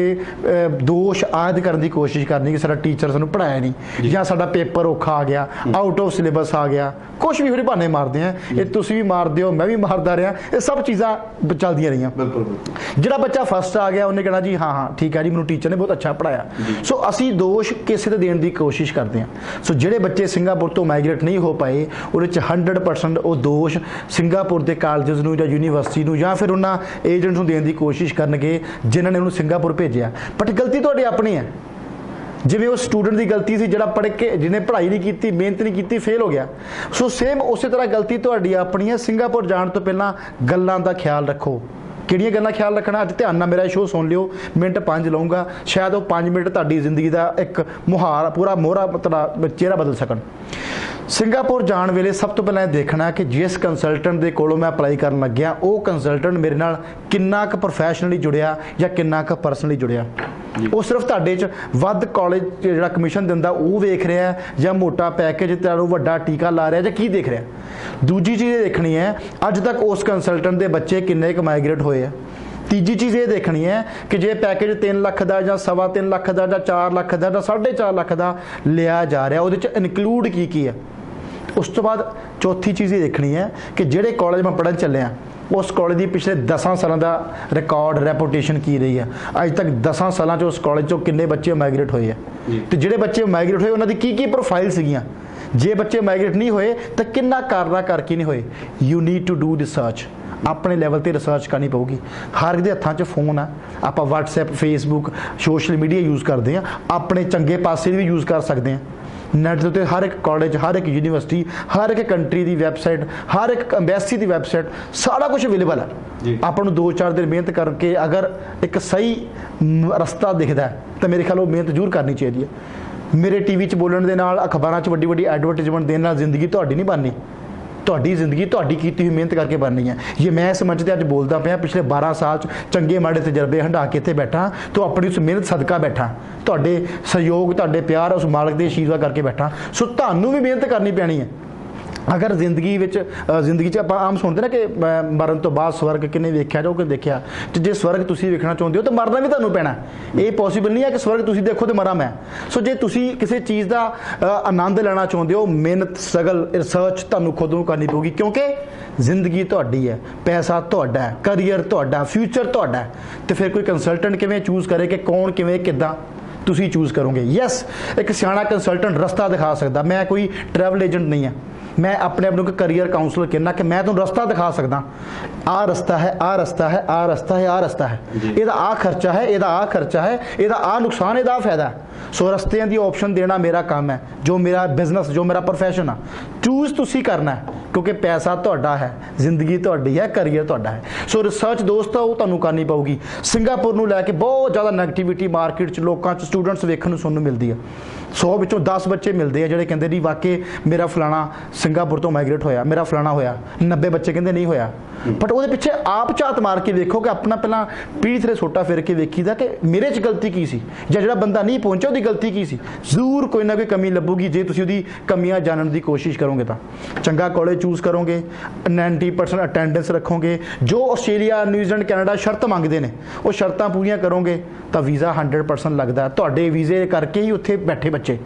B: ਦੋਸ਼ ਆਇਦ ਕਰਨ ਦੀ ਕੋਸ਼ਿਸ਼ ਕਰਨੀ ਕਿ ਸਾਡਾ ਟੀਚਰ ਸਾਨੂੰ ਪੜਾਇਆ ਨਹੀਂ ਜਾਂ। ਸਾਡਾ ਪੇਪਰ ਔਖਾ ਆ ਗਿਆ ਆਊਟ ਆਫ ਸਿਲੇਬਸ ਆ ਗਿਆ ਕੁਝ ਵੀ ਫਿਰ ਬਹਾਨੇ ਮਾਰਦੇ ਆ। ਇਹ ਤੁਸੀਂ ਵੀ ਮਾਰਦੇ ਹੋ ਮੈਂ ਵੀ ਮਾਰਦਾ ਰਿਹਾ ਇਹ ਸਭ ਚੀਜ਼ਾਂ ਚੱਲਦੀਆਂ ਰਹੀਆਂ।
A: ਬਿਲਕੁਲ ਬਿਲਕੁਲ।
B: ਜਿਹੜਾ ਬੱਚਾ ਫਸਟ ਆ ਗਿਆ ਉਹਨੇ ਕਹਿਣਾ ਜੀ ਹਾਂ ਹਾਂ ਠੀਕ ਹੈ ਜੀ ਮੈਨੂੰ ਟੀਚਰ ਨੇ ਬਹੁਤ ਅੱਛਾ ਪੜਾਇਆ ਸੋ ਅਸੀਂ ਦੋਸ਼ ਕਿਸੇ ਤੇ ਦੇਣ ਦੀ ਕੋਸ਼ਿਸ਼ ਕਰਦੇ ਹਾਂ। ਸੋ ਜਿਹੜੇ ਬੱਚੇ ਸਿੰਗਾਪੁਰ ਤੋਂ ਮਾਈਗ੍ਰੇਟ ਨਹੀਂ ਹੋ ਪਾਏ ਉਹਦੇ ਚ 100% ਉਹ ਦੋਸ਼ ਸਿੰਗਾਪੁਰ ਦੇ ਕਾਲਜਸ ਨੂੰ ਜਾਂ ਯੂਨੀਵਰਸਿਟੀ ਨੂੰ ਜਾਂ ਫਿਰ ਉਹਨਾਂ ਏਜੰਟਸ ਨੂੰ ਦੇਣ ਦੀ ਕੋਸ਼ਿਸ਼ ਕਰਨਗੇ ਜਿਨ੍ਹਾਂ ਨੇ ਉਹਨੂੰ ਸਿੰਗਾਪੁਰ ਭੇਜਿਆ। ਬਟ ਗਲਤੀ ਤੁਹਾਡੀ ਆਪਣੀ ਹੈ। ਜਿਵੇਂ ਉਹ ਸਟੂਡੈਂਟ ਦੀ ਗਲਤੀ ਸੀ ਜਿਹੜਾ ਪੜ੍ਹ ਕੇ ਜਿਹਨੇ ਪੜ੍ਹਾਈ ਨਹੀਂ ਕੀਤੀ, ਮਿਹਨਤ ਨਹੀਂ ਕੀਤੀ ਫੇਲ ਹੋ ਗਿਆ। ਸੋ ਸੇਮ ਉਸੇ ਤਰ੍ਹਾਂ ਗਲਤੀ ਤੁਹਾਡੀ ਆਪਣੀ ਹੈ। ਸਿੰਗਾਪੁਰ ਜਾਣ ਤੋਂ ਪਹਿਲਾਂ ਗੱਲਾਂ ਦਾ ਖਿਆਲ ਰੱਖੋ। ਕਿਹੜੀਆਂ ਗੱਲਾਂ ਖਿਆਲ ਰੱਖਣਾ? ਅੱਜ ਧਿਆਨ ਨਾਲ ਮੇਰਾ ਸ਼ੋਅ ਸੁਣ ਲਿਓ। ਮਿੰਟ 5 ਲਵਾਂਗਾ ਸ਼ਾਇਦ ਉਹ 5 ਮਿੰਟ ਤੁਹਾਡੀ ਜ਼ਿੰਦਗੀ ਦਾ ਇੱਕ ਮੁਹਾਰ ਪੂਰਾ ਮੋਹਰਾ ਤੁਹਾਡਾ ਚਿਹਰਾ ਬਦਲ ਸਕਣ। ਸਿੰਗਾਪੁਰ ਜਾਣ ਵੇਲੇ ਸਭ ਤੋਂ ਪਹਿਲਾਂ ਇਹ ਦੇਖਣਾ ਕਿ ਜਿਸ ਕੰਸਲਟੈਂਟ ਦੇ ਕੋਲੋਂ ਮੈਂ ਅਪਲਾਈ ਕਰਨ ਲੱਗਿਆ ਉਹ ਕੰਸਲਟੈਂਟ ਮੇਰੇ ਨਾਲ ਕਿੰਨਾ ਕੁ ਪ੍ਰੋਫੈਸ਼ਨਲੀ ਜੁੜਿਆ ਜਾਂ ਕਿੰਨਾ ਕੁ ਪਰਸਨਲੀ ਜੁੜਿਆ। ਉਹ ਸਿਰਫ ਤੁਹਾਡੇ 'ਚ ਵੱਧ ਕਾਲਜ ਜਿਹੜਾ ਕਮਿਸ਼ਨ ਦਿੰਦਾ ਉਹ ਵੇਖ ਰਿਹਾ ਜਾਂ ਮੋਟਾ ਪੈਕੇਜ ਤੁਹਾਨੂੰ ਵੱਡਾ ਟੀਕਾ ਲਾ ਰਿਹਾ ਜਾਂ ਕੀ ਦੇਖ ਰਿਹਾ। ਦੂਜੀ ਚੀਜ਼ ਇਹ ਦੇਖਣੀ ਹੈ ਅੱਜ ਤੱਕ ਉਸ ਕੰਸਲਟੈਂਟ ਦੇ ਬੱਚੇ ਕਿੰਨੇ ਕੁ ਮਾਈਗ੍ਰੇਟ ਹੋਏ ਆ। ਤੀਜੀ ਚੀਜ਼ ਇਹ ਦੇਖਣੀ ਹੈ ਕਿ ਜੇ ਪੈਕੇਜ 3 ਲੱਖ ਦਾ ਜਾਂ ਸਵਾ ਤਿੰਨ ਲੱਖ ਦਾ ਜਾਂ 4 ਲੱਖ ਦਾ ਜਾਂ 4.5 ਲੱਖ ਦਾ ਲਿਆ ਜਾ ਰਿਹਾ ਉਹਦੇ 'ਚ ਇਨਕਲੂਡ ਕੀ ਕੀ ਹੈ ਉਸ ਤੋਂ ਬਾਅਦ ਚੌਥੀ ਚੀਜ਼ ਇਹ ਦੇਖਣੀ ਹੈ ਕਿ ਜਿਹੜੇ ਕਾਲਜ ਮੈਂ ਪੜ੍ਹਨ ਚੱਲਿਆ ਉਸ ਕਾਲਜ ਦੀ ਪਿਛਲੇ 10 ਸਾਲਾਂ ਦਾ ਰਿਕਾਰਡ ਰੈਪੂਟੇਸ਼ਨ ਕੀ ਰਹੀ ਹੈ ਅੱਜ ਤੱਕ 10 ਸਾਲਾਂ 'ਚ ਉਸ ਕਾਲਜ 'ਚੋਂ ਕਿੰਨੇ ਬੱਚੇ ਮਾਈਗ੍ਰੇਟ ਹੋਏ ਆ? ਤੇ ਜਿਹੜੇ ਬੱਚੇ ਮਾਈਗ੍ਰੇਟ ਹੋਏ ਉਹਨਾਂ ਦੀ ਕੀ ਕੀ ਪ੍ਰੋਫਾਈਲ ਸੀਗੀਆਂ? ਜੇ ਬੱਚੇ ਮਾਈਗ੍ਰੇਟ ਨਹੀਂ ਹੋਏ ਤਾਂ ਕਿੰਨਾ ਕਾਰਨਾ ਕਰਕੇ ਨਹੀਂ ਹੋਏ? You need to do research ਆਪਣੇ ਲੈਵਲ ਤੇ ਰਿਸਰਚ ਕਰਨੀ ਪਊਗੀ। ਹਰ ਇੱਕ ਦੇ ਹੱਥਾਂ 'ਚ ਫੋਨ ਆ। ਆਪਾਂ WhatsApp Facebook social media use ਕਰਦੇ ਆ। ਆਪਣੇ ਚੰਗੇ ਪਾਸੇ ਵੀ ਯੂਜ਼ ਕਰ ਸਕਦੇ ਆ। ਨੈਟ ਦੇ ਉੱਤੇ ਹਰ ਇੱਕ ਕਾਲਜ ਹਰ ਇੱਕ ਯੂਨੀਵਰਸਿਟੀ ਹਰ ਇੱਕ ਕੰਟਰੀ ਦੀ ਵੈਬਸਾਈਟ ਹਰ ਇੱਕ ਐਮਬੈਸੀ ਦੀ ਵੈਬਸਾਈਟ ਸਾਰਾ ਕੁਝ ਅਵੇਲੇਬਲ ਹੈ ਆਪਾਂ ਨੂੰ 2-4 ਦਿਨ ਮਿਹਨਤ ਕਰਕੇ ਅਗਰ ਇੱਕ ਸਹੀ ਰਸਤਾ ਦਿਖਦਾ ਹੈ, ਤਾਂ ਮੇਰੇ ਖਿਆਲ ਉਹ ਮਿਹਨਤ ਜ਼ਰੂਰ ਕਰਨੀ ਚਾਹੀਦੀ ਹੈ। ਮੇਰੇ ਟੀਵੀ 'ਚ ਬੋਲਣ ਦੇ ਨਾਲ ਅਖਬਾਰਾਂ 'ਚ ਵੱਡੀ ਵੱਡੀ ਐਡਵਰਟਾਈਜ਼ਮੈਂਟ ਦੇਣ ਨਾਲ ਜ਼ਿੰਦਗੀ ਤੁਹਾਡੀ ਨਹੀਂ ਬਣਨੀ। ਤੁਹਾਡੀ ਜ਼ਿੰਦਗੀ, ਤੁਹਾਡੀ ਕੀਤੀ ਹੋਈ ਮਿਹਨਤ ਕਰਕੇ ਬਣਨੀ ਹੈ। ਇਹ ਮੈਂ ਸਮਝ ਤੇ ਅੱਜ ਬੋਲਦਾ ਪਿਆ, ਪਿਛਲੇ 12 ਸਾਲ ਚ ਚੰਗੇ ਮਾੜੇ ਤਜਰਬੇ ਹੰਢਾ ਕੇ ਇੱਥੇ ਬੈਠਾ, ਤੋਂ ਆਪਣੀ ਉਸ ਮਿਹਨਤ ਸਦਕਾ ਬੈਠਾ। ਤੁਹਾਡੇ ਸਹਿਯੋਗ, ਤੁਹਾਡੇ ਪਿਆਰ, ਉਸ ਮਾਲਕ ਦੇ ਆਸ਼ੀਰਵਾਦ ਕਰਕੇ ਬੈਠਾ। ਸੋ ਤੁਹਾਨੂੰ ਵੀ ਮਿਹਨਤ ਕਰਨੀ ਪੈਣੀ ਹੈ। ਅਗਰ ਜ਼ਿੰਦਗੀ ਵਿੱਚ ਜ਼ਿੰਦਗੀ 'ਚ ਆਪਾਂ ਆਮ ਸੁਣਦੇ ਨਾ ਕਿ ਮਰਨ ਤੋਂ ਬਾਅਦ ਸਵਰਗ ਕਿੰਨੇ ਵੇਖਿਆ ਜਾਓ ਕਿ ਦੇਖਿਆ। ਤੇ ਜੇ ਸਵਰਗ ਤੁਸੀਂ ਵੇਖਣਾ ਚਾਹੁੰਦੇ ਹੋ, ਤਾਂ ਮਰਨਾ ਵੀ ਤੁਹਾਨੂੰ ਪੈਣਾ। ਇਹ ਪੋਸੀਬਲ ਨਹੀਂ ਹੈ ਕਿ ਸਵਰਗ ਤੁਸੀਂ ਦੇਖੋ ਤੇ ਮਰਾਂ ਮੈਂ। ਸੋ ਜੇ ਤੁਸੀਂ ਕਿਸੇ ਚੀਜ਼ ਦਾ ਆਨੰਦ ਲੈਣਾ ਚਾਹੁੰਦੇ ਹੋ, ਮਿਹਨਤ, ਸ਼ਗਲ ਰਿਸਰਚ ਤੁਹਾਨੂੰ ਖੁਦ ਨੂੰ ਕਰਨੀ ਪਊਗੀ, ਕਿਉਂਕਿ ਜ਼ਿੰਦਗੀ ਤੁਹਾਡੀ ਹੈ, ਪੈਸਾ ਤੁਹਾਡਾ ਹੈ ਕੈਰੀਅਰ ਤੁਹਾਡਾ ਫਿਊਚਰ ਤੁਹਾਡਾ ਹੈ। ਤੇ ਫਿਰ ਕੋਈ ਕੰਸਲਟੈਂਟ ਕਿਵੇਂ ਚੂਜ਼ ਕਰੇ ਕਿ ਕੌਣ ਕਿਵੇਂ, ਕਿੱਦਾਂ ਤੁਸੀਂ ਚੂਜ਼ ਕਰੋਗੇ? ਯੈਸ ਇੱਕ ਸਿਆਣਾ ਕੰਸਲਟੈਂਟ ਰਸਤਾ ਦਿਖਾ ਸਕਦਾ। ਮੈਂ ਕੋਈ ਟਰੈਵਲ ਏਜੰਟ ਨਹੀਂ ਹਾਂ। ਮੈਂ ਆਪਣੇ ਆਪ ਨੂੰ ਇੱਕ ਕੈਰੀਅਰ ਕਾਉਂਸਲਰ ਕਹਿੰਦਾ ਕਿ ਮੈਂ ਤੁਹਾਨੂੰ ਰਸਤਾ ਦਿਖਾ ਸਕਦਾ। ਆਹ ਰਸਤਾ ਹੈ ਆਹ ਰਸਤਾ ਹੈ ਆਹ ਰਸਤਾ ਹੈ ਆਹ ਰਸਤਾ ਹੈ। ਇਹਦਾ ਆਹ ਖਰਚਾ ਹੈ ਇਹਦਾ ਆਹ ਖਰਚਾ ਹੈ ਇਹਦਾ ਆਹ ਨੁਕਸਾਨ ਇਹਦਾ ਫਾਇਦਾ। ਸੋ ਰਸਤਿਆਂ ਦੀ ਆਪਸ਼ਨ ਦੇਣਾ ਮੇਰਾ ਕੰਮ ਹੈ ਜੋ ਮੇਰਾ ਬਿਜ਼ਨਸ ਜੋ ਮੇਰਾ ਪ੍ਰੋਫੈਸ਼ਨ ਆ। ਚੂਜ਼ ਤੁਸੀਂ ਕਰਨਾ ਹੈ ਕਿਉਂਕਿ ਪੈਸਾ ਤੁਹਾਡਾ ਹੈ ਜ਼ਿੰਦਗੀ ਤੁਹਾਡੀ ਹੈ ਕੈਰੀਅਰ ਤੁਹਾਡਾ ਹੈ। ਸੋ ਰਿਸਰਚ ਦੋਸਤੋ ਉਹ ਤੁਹਾਨੂੰ ਕਰਨੀ ਪਊਗੀ। ਸਿੰਗਾਪੁਰ ਨੂੰ ਲੈ ਕੇ ਬਹੁਤ ਜ਼ਿਆਦਾ ਨੈਗੇਟਿਵਿਟੀ ਮਾਰਕੀਟ 'ਚ ਲੋਕਾਂ 'ਚ ਸਟੂਡੈਂਟਸ ਵੇਖਣ ਨੂੰ ਸੁਣਨ ਨੂੰ ਮਿਲਦੀ ਹੈ 100 ਵਿੱਚੋਂ 10 ਬੱਚੇ ਮਿਲਦੇ ਆ ਜਿਹੜੇ ਕਹਿੰਦੇ ਨਹੀਂ ਵਾਕਈ ਮੇਰਾ ਫਲਾਣਾ ਸਿੰਗਾਪੁਰ ਤੋਂ ਮਾਈਗ੍ਰੇਟ ਹੋਇਆ ਮੇਰਾ ਫਲਾਣਾ ਹੋਇਆ 90 ਬੱਚੇ ਕਹਿੰਦੇ ਨਹੀਂ ਹੋਇਆ। ਬਟ ਉਹਦੇ ਪਿੱਛੇ ਆਪ ਝਾਤ ਮਾਰ ਕੇ ਵੇਖੋ ਕਿ ਆਪਣਾ ਪਹਿਲਾਂ ਪੀੜੀ ਥਰੇ ਸੋਟਾ ਫੇਰ ਕੇ ਵੇਖੀਦਾ ਕਿ ਮੇਰੇ 'ਚ ਗਲਤੀ ਕੀ ਸੀ? ਜਾਂ ਜਿਹੜਾ ਬੰਦਾ ਨਹੀਂ ਪਹੁੰਚਿਆ ਉਹਦੀ ਗਲਤੀ ਕੀ ਸੀ? ਜ਼ਰੂਰ ਕੋਈ ਨਾ ਕੋਈ ਕਮੀ ਲੱਭੂਗੀ ਜੇ ਤੁਸੀਂ ਉਹਦੀ ਕਮੀਆਂ ਜਾਣਨ ਦੀ ਕੋਸ਼ਿਸ਼ ਕਰੋਗੇ ਤਾਂ। ਚੰਗਾ ਕਾਲਜ ਚੂਜ਼ ਕਰੋਗੇ 90% ਅਟੈਂਡੈਂਸ ਰੱਖੋਗੇ ਜੋ ਆਸਟ੍ਰੇਲੀਆ ਨਿਊਜ਼ੀਲੈਂਡ ਕੈਨੇਡਾ ਸ਼ਰਤ ਮੰਗਦੇ ਨੇ ਉਹ ਸ਼ਰਤਾਂ ਪੂਰੀਆਂ ਕਰੋਗੇ ਤਾਂ ਵੀਜ਼ਾ 100% ਲੱਗਦਾ ਤੁਹਾਡੇ ਵੀਜ਼ੇ ਕਰਕੇ ਹੀ ਉੱਥੇ ਬੈਠੇ ਬੱਚੇ।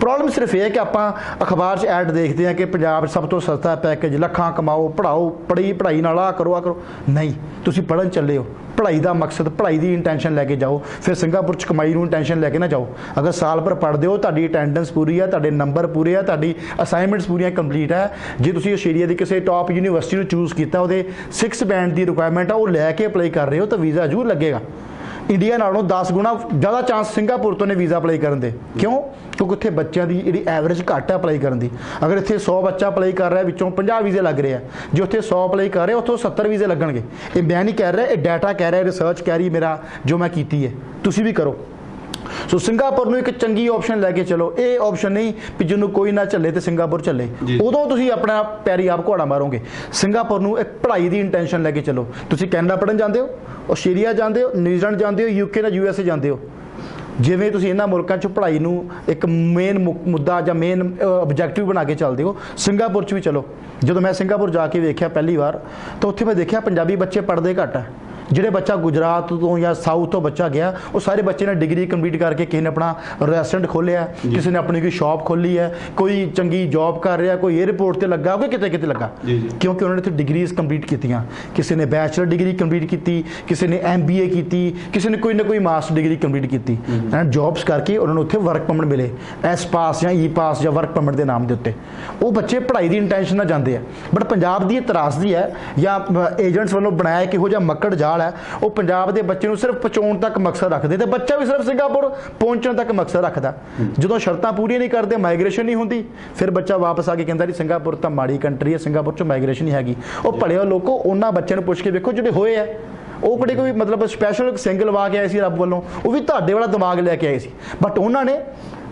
B: ਪ੍ਰੋਬਲਮ ਸਿਰਫ ਇਹ ਹੈ ਕਿ ਆਪਾਂ ਅਖਬਾਰ 'ਚ ਐਡ ਦੇਖਦੇ ਹਾਂ ਕਿ ਪੰਜਾਬ 'ਚ ਸਭ ਤੋਂ ਸਸਤਾ ਪੈਕੇਜ ਲੱਖਾਂ ਕਮਾਓ ਪੜਾਓ ਪੜ੍ਹੀ, ਪੜ੍ਹਾਈ ਨਾਲ ਆ ਕਰੋ ਆ ਕਰੋ। ਨਹੀਂ, ਤੁਸੀਂ ਪੜਨ ਚੱਲੇ ਹੋ। ਪੜ੍ਹਾਈ ਦਾ ਮਕਸਦ, ਪੜ੍ਹਾਈ ਦੀ ਇੰਟੈਂਸ਼ਨ ਲੈ ਕੇ ਜਾਓ। ਫਿਰ ਸਿੰਗਾਪੁਰ 'ਚ ਕਮਾਈ ਨੂੰ ਇੰਟੈਂਸ਼ਨ ਲੈ ਕੇ ਨਾ ਜਾਓ। ਅਗਰ ਸਾਲ ਭਰ ਪੜ੍ਹਦੇ ਹੋ, ਤੁਹਾਡੀ ਅਟੈਂਡੈਂਸ ਪੂਰੀ ਹੈ, ਤੁਹਾਡੇ ਨੰਬਰ ਪੂਰੇ ਆ ਤੁਹਾਡੀ ਅਸਾਈਨਮੈਂਟਸ ਪੂਰੀਆਂ ਕੰਪਲੀਟ ਹੈ। ਜੇ ਤੁਸੀਂ ਆਸਟ੍ਰੇਲੀਆ ਦੀ ਕਿਸੇ ਟਾਪ ਯੂਨੀਵਰਸਿਟੀ ਨੂੰ ਚੂਜ਼ ਕੀਤਾ, ਉਹਦੇ 6 ਬੈਂਡ ਦੀ ਰਿਕੁਆਇਰਮੈਂਟ ਆ, ਉਹ ਲੈ ਕੇ ਅਪਲਾਈ ਕਰ ਰਹੇ ਹੋ, ਤਾਂ ਵੀਜ਼ਾ ਜ਼ਰੂਰ ਲੱਗੇਗਾ। ਇੰਡੀਆ ਨਾਲੋਂ 10 ਗੁਣਾ ਜ਼ਿਆਦਾ ਚਾਂਸ ਸਿੰਗਾਪੁਰ ਤੋਂ ਨੇ ਵੀਜ਼ਾ ਅਪਲਾਈ ਕਰਨ ਦੇ। ਕਿਉਂ? ਕਿਉਂਕਿ ਉੱਥੇ ਬੱਚਿਆਂ ਦੀ ਜਿਹੜੀ ਐਵਰੇਜ ਘੱਟ ਹੈ ਅਪਲਾਈ ਕਰਨ ਦੀ। ਅਗਰ ਇੱਥੇ 100 ਬੱਚਾ ਅਪਲਾਈ ਕਰ ਰਿਹਾ ਵਿੱਚੋਂ 50 ਵੀਜ਼ੇ ਲੱਗ ਰਹੇ ਆ ਜੇ ਉੱਥੇ 100 ਅਪਲਾਈ ਕਰ ਰਿਹਾ, ਉੱਥੋਂ 70 ਵੀਜ਼ੇ ਲੱਗਣਗੇ। ਇਹ ਮੈਂ ਨਹੀਂ ਕਹਿ ਰਿਹਾ, ਇਹ ਡਾਟਾ ਕਹਿ ਰਿਹਾ ਰਿਸਰਚ ਕਹਿ ਰਹੀ ਮੇਰਾ, ਜੋ ਮੈਂ ਕੀਤੀ ਹੈ। ਤੁਸੀਂ ਵੀ ਕਰੋ। ਸੋ ਸਿੰਗਾਪੁਰ ਨੂੰ ਇੱਕ ਚੰਗੀ ਆਪਸ਼ਨ ਲੈ ਕੇ ਚਲੋ। ਇਹ ਆਪਸ਼ਨ ਨਹੀਂ ਵੀ ਜਿਹਨੂੰ ਕੋਈ ਨਾ ਚੱਲੇ ਤੇ ਸਿੰਗਾਪੁਰ ਚੱਲੇ ਉਦੋਂ ਤੁਸੀਂ ਆਪਣਾ ਪੈਰੀ ਆਪ ਘੋੜਾ ਮਾਰੋਗੇ। ਸਿੰਗਾਪੁਰ ਨੂੰ ਇੱਕ ਪੜ੍ਹਾਈ ਦੀ ਇੰਟੈਂਸ਼ਨ ਲੈ ਕੇ ਚਲੋ। ਤੁਸੀਂ ਕੈਨੇਡਾ ਪੜਨ ਜਾਂਦੇ ਹੋ ਆਸਟ੍ਰੇਲੀਆ ਜਾਂਦੇ ਹੋ ਨਿਊਜ਼ੀਲੈਂਡ ਜਾਂਦੇ ਹੋ ਯੂਕੇ ਜਾਂ ਯੂਐਸਏ ਜਾਂਦੇ ਹੋ। ਜਿਵੇਂ ਤੁਸੀਂ ਇਹਨਾਂ ਮੁਲਕਾਂ 'ਚ ਪੜ੍ਹਾਈ ਨੂੰ ਇੱਕ ਮੇਨ ਮੁੱਦਾ ਜਾਂ ਮੇਨ ਆਬਜੈਕਟਿਵ ਬਣਾ ਕੇ ਚੱਲਦੇ ਹੋ ਸਿੰਗਾਪੁਰ 'ਚ ਵੀ ਚਲੋ। ਜਦੋਂ ਮੈਂ ਸਿੰਗਾਪੁਰ ਜਾ ਕੇ ਵੇਖਿਆ ਪਹਿਲੀ ਵਾਰ ਤਾਂ ਉੱਥੇ ਮੈਂ ਦੇਖਿਆ ਪੰਜਾਬੀ ਬੱਚੇ ਪੜ੍ਹਦੇ ਘੱਟ ਹੈ ਜਿਹੜੇ ਬੱਚਾ ਗੁਜਰਾਤ ਤੋਂ ਜਾਂ ਸਾਊਥ ਤੋਂ ਬੱਚਾ ਗਿਆ ਉਹ ਸਾਰੇ ਬੱਚੇ ਨੇ ਡਿਗਰੀ ਕੰਪਲੀਟ ਕਰਕੇ ਕਿਸੇ ਨੇ ਆਪਣਾ ਰੈਸਟੋਰੈਂਟ ਖੋਲਿਆ ਕਿਸੇ ਨੇ ਆਪਣੀ ਕੋਈ ਸ਼ਾਪ ਖੋਲੀ ਹੈ ਕੋਈ ਚੰਗੀ ਜੌਬ ਕਰ ਰਿਹਾ ਕੋਈ 에ਅਰਪੋਰਟ ਤੇ ਲੱਗਾ ਕੋਈ ਕਿਤੇ ਕਿਤੇ ਲੱਗਾ। ਕਿਉਂਕਿ ਉਹਨਾਂ ਨੇ ਇੱਥੇ ਡਿਗਰੀਜ਼ ਕੰਪਲੀਟ ਕੀਤੀਆਂ। ਕਿਸੇ ਨੇ ਬੈਚਲਰ ਡਿਗਰੀ ਕੰਪਲੀਟ ਕੀਤੀ ਕਿਸੇ ਨੇ ਐਮਬੀਏ ਕੀਤੀ ਕਿਸੇ ਨੇ ਕੋਈ ਨਾ ਕੋਈ ਮਾਸਟਰ ਡਿਗਰੀ ਕੰਪਲੀਟ ਕੀਤੀ। ਐਂਡ ਜੌਬਸ ਕਰਕੇ ਉਹਨਾਂ ਨੂੰ ਉੱਥੇ ਵਰਕ ਪਰਮਿਟ ਮਿਲੇ। ਐਸ ਪਾਸ ਜਾਂ ਈ ਪਾਸ ਜਾਂ ਵਰਕ ਪਰਮਿਟ ਦੇ ਨਾਮ ਦੇ ਉੱਤੇ। ਉਹ ਬੱਚੇ ਪੜ੍ਹਾਈ ਦੀ ਇੰਟੈਂਸ਼ਨ ਨਾਲ ਜਾਂਦੇ ਆ। ਬਟ ਪੰਜਾਬ ਦੀ ਇਹ ਤਰਾਸਦੀ ਹੈ ਜਾਂ ਏਜੰਟਸ ਵੱਲੋਂ ਬਣਾਇਆ ਕਿਹੋ ਜਿਹਾ ਮੱਕੜ ਜਾਲ ਹੈ, ਉਹ ਪੰਜਾਬ ਦੇ ਬੱਚੇ ਨੂੰ ਸਿਰਫ ਪਹੁੰਚਾਉਣ ਤੱਕ ਮਕਸਦ ਰੱਖਦੇ ਤੇ ਬੱਚਾ ਵੀ ਸਿਰਫ ਸਿੰਗਾਪੁਰ ਪਹੁੰਚਣ ਤੱਕ ਮਕਸਦ ਰੱਖਦਾ। ਜਦੋਂ ਸ਼ਰਤਾਂ ਪੂਰੀਆਂ ਨਹੀਂ ਕਰਦੇ ਮਾਈਗ੍ਰੇਸ਼ਨ ਨਹੀਂ ਹੁੰਦੀ, ਫਿਰ ਬੱਚਾ ਵਾਪਸ ਆ ਕੇ ਕਹਿੰਦਾ ਜੀ, ਸਿੰਗਾਪੁਰ ਤਾਂ ਮਾੜੀ ਕੰਟਰੀ ਹੈ, ਸਿੰਗਾਪੁਰ ਚ ਮਾਈਗ੍ਰੇਸ਼ਨ ਨਹੀਂ ਹੈਗੀ। ਉਹ ਭਲਿਓ ਲੋਕੋ, ਉਹਨਾਂ ਬੱਚਿਆਂ ਨੂੰ ਪੁੱਛ ਕੇ ਵੇਖੋ ਜਿਹੜੇ ਹੋਏ ਆ। ਉਹ ਕਿਹੜੇ ਕੋਈ ਮਤਲਬ ਸਪੈਸ਼ਲ ਸਿੰਗਲ ਲਵਾ ਕੇ ਆਏ ਸੀ ਰੱਬ ਵੱਲੋਂ, ਉਹ ਵੀ ਤੁਹਾਡੇ ਵਾਲਾ ਦਿਮਾਗ ਲੈ ਕੇ ਆਏ ਸੀ। ਬਟ ਉਹਨਾਂ ਨੇ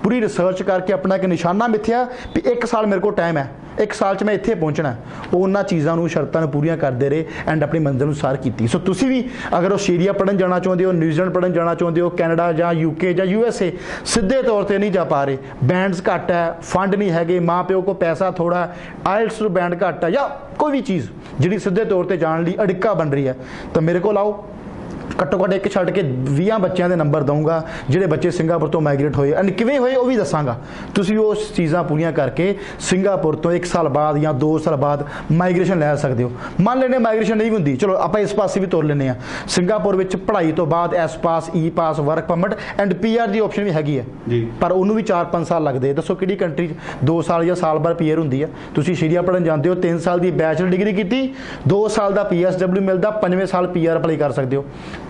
B: ਪੂਰੀ ਰਿਸਰਚ ਕਰਕੇ ਆਪਣਾ ਇੱਕ ਨਿਸ਼ਾਨਾ ਮਿੱਥਿਆ ਵੀ ਇੱਕ ਸਾਲ ਮੇਰੇ ਕੋਲ ਟਾਈਮ ਹੈ। ਇੱਕ ਸਾਲ 'ਚ ਮੈਂ ਇੱਥੇ ਪਹੁੰਚਣਾ ਉਹ ਉਹਨਾਂ ਚੀਜ਼ਾਂ ਨੂੰ ਸ਼ਰਤਾਂ ਨੂੰ ਪੂਰੀਆਂ ਕਰਦੇ ਰਹੇ ਐਂਡ ਆਪਣੀ ਮੰਜ਼ਿਲ ਨੂੰ ਸਾਰ ਕੀਤੀ। ਸੋ ਤੁਸੀਂ ਵੀ ਅਗਰ ਆਸਟ੍ਰੇਲੀਆ ਪੜਨ ਜਾਣਾ ਚਾਹੁੰਦੇ ਹੋ, ਨਿਊਜ਼ੀਲੈਂਡ ਪੜਨ ਜਾਣਾ ਚਾਹੁੰਦੇ ਹੋ, ਕੈਨੇਡਾ ਜਾਂ ਯੂਕੇ ਜਾਂ ਯੂਐਸਏ ਸਿੱਧੇ ਤੌਰ ਤੇ ਨਹੀਂ ਜਾ ਪਾ ਰਹੇ। ਬੈਂਡਸ ਘੱਟ ਹੈ ਫੰਡ ਨਹੀਂ ਹੈਗੇ ਮਾਂ ਪਿਓ ਕੋ ਪੈਸਾ ਥੋੜਾ ਆਇਲਸ ਤੋਂ ਬੈਂਡ ਘੱਟ ਹੈ ਜਾਂ ਕੋਈ ਵੀ ਚੀਜ਼ ਜਿਹੜੀ ਸਿੱਧੇ ਤੌਰ ਤੇ ਜਾਣ ਲਈ ਅੜਿੱਕਾ ਬਣ ਰਹੀ ਹੈ। ਤਾਂ ਮੇਰੇ ਕੋਲ ਆਓ ਘੱਟੋ ਘੱਟ ਇੱਕ ਛੱਡ ਕੇ 20 ਬੱਚਿਆਂ ਦੇ ਨੰਬਰ ਦਊਂਗਾ ਜਿਹੜੇ ਬੱਚੇ ਸਿੰਗਾਪੁਰ ਤੋਂ ਮਾਈਗ੍ਰੇਟ ਹੋਏ। ਐਂਡ ਕਿਵੇਂ ਹੋਏ ਉਹ ਵੀ ਦੱਸਾਂਗਾ। ਤੁਸੀਂ ਉਸ ਚੀਜ਼ਾਂ ਪੂਰੀਆਂ ਕਰਕੇ ਸਿੰਗਾਪੁਰ ਤੋਂ 1 ਸਾਲ ਬਾਅਦ ਜਾਂ 2 ਸਾਲ ਬਾਅਦ ਮਾਈਗ੍ਰੇਸ਼ਨ ਲੈ ਸਕਦੇ ਹੋ। ਮੰਨ ਲੈਣੇ ਮਾਈਗ੍ਰੇਸ਼ਨ ਨਹੀਂ ਹੁੰਦੀ। ਚਲੋ ਆਪਾਂ ਇਸ ਪਾਸੇ ਵੀ ਤੁਰ ਲੈਨੇ ਆ ਸਿੰਗਾਪੁਰ ਵਿੱਚ ਪੜ੍ਹਾਈ ਤੋਂ ਬਾਅਦ S pass E pass work permit and PR the option ਵੀ ਹੈਗੀ ਹੈ।
A: ਜੀ।
B: ਪਰ ਉਹਨੂੰ ਵੀ 4-5 ਸਾਲ ਲੱਗਦੇ। ਦੱਸੋ ਕਿਹੜੀ ਕੰਟਰੀ 'ਚ 2 ਸਾਲ ਜਾਂ ਸਾਲ ਬਾਅਦ ਪੀਆਰ ਹੁੰਦੀ ਆ ਤੁਸੀਂ ਸ਼ਰੀਆ ਪੜਨ ਜਾਂਦੇ ਹੋ 3 ਸਾਲ ਦੀ ਬੈਚਲਰ ਡਿਗਰੀ ਕੀਤੀ 2 ਸਾਲ ਦਾ ਪੀਐਸਡਬਲਿਊ ਮਿਲਦਾ 5ਵੇਂ ਸਾਲ ਪੀਆਰ ਅਪਲਾਈ ਕਰ ਸਕਦੇ ਹੋ।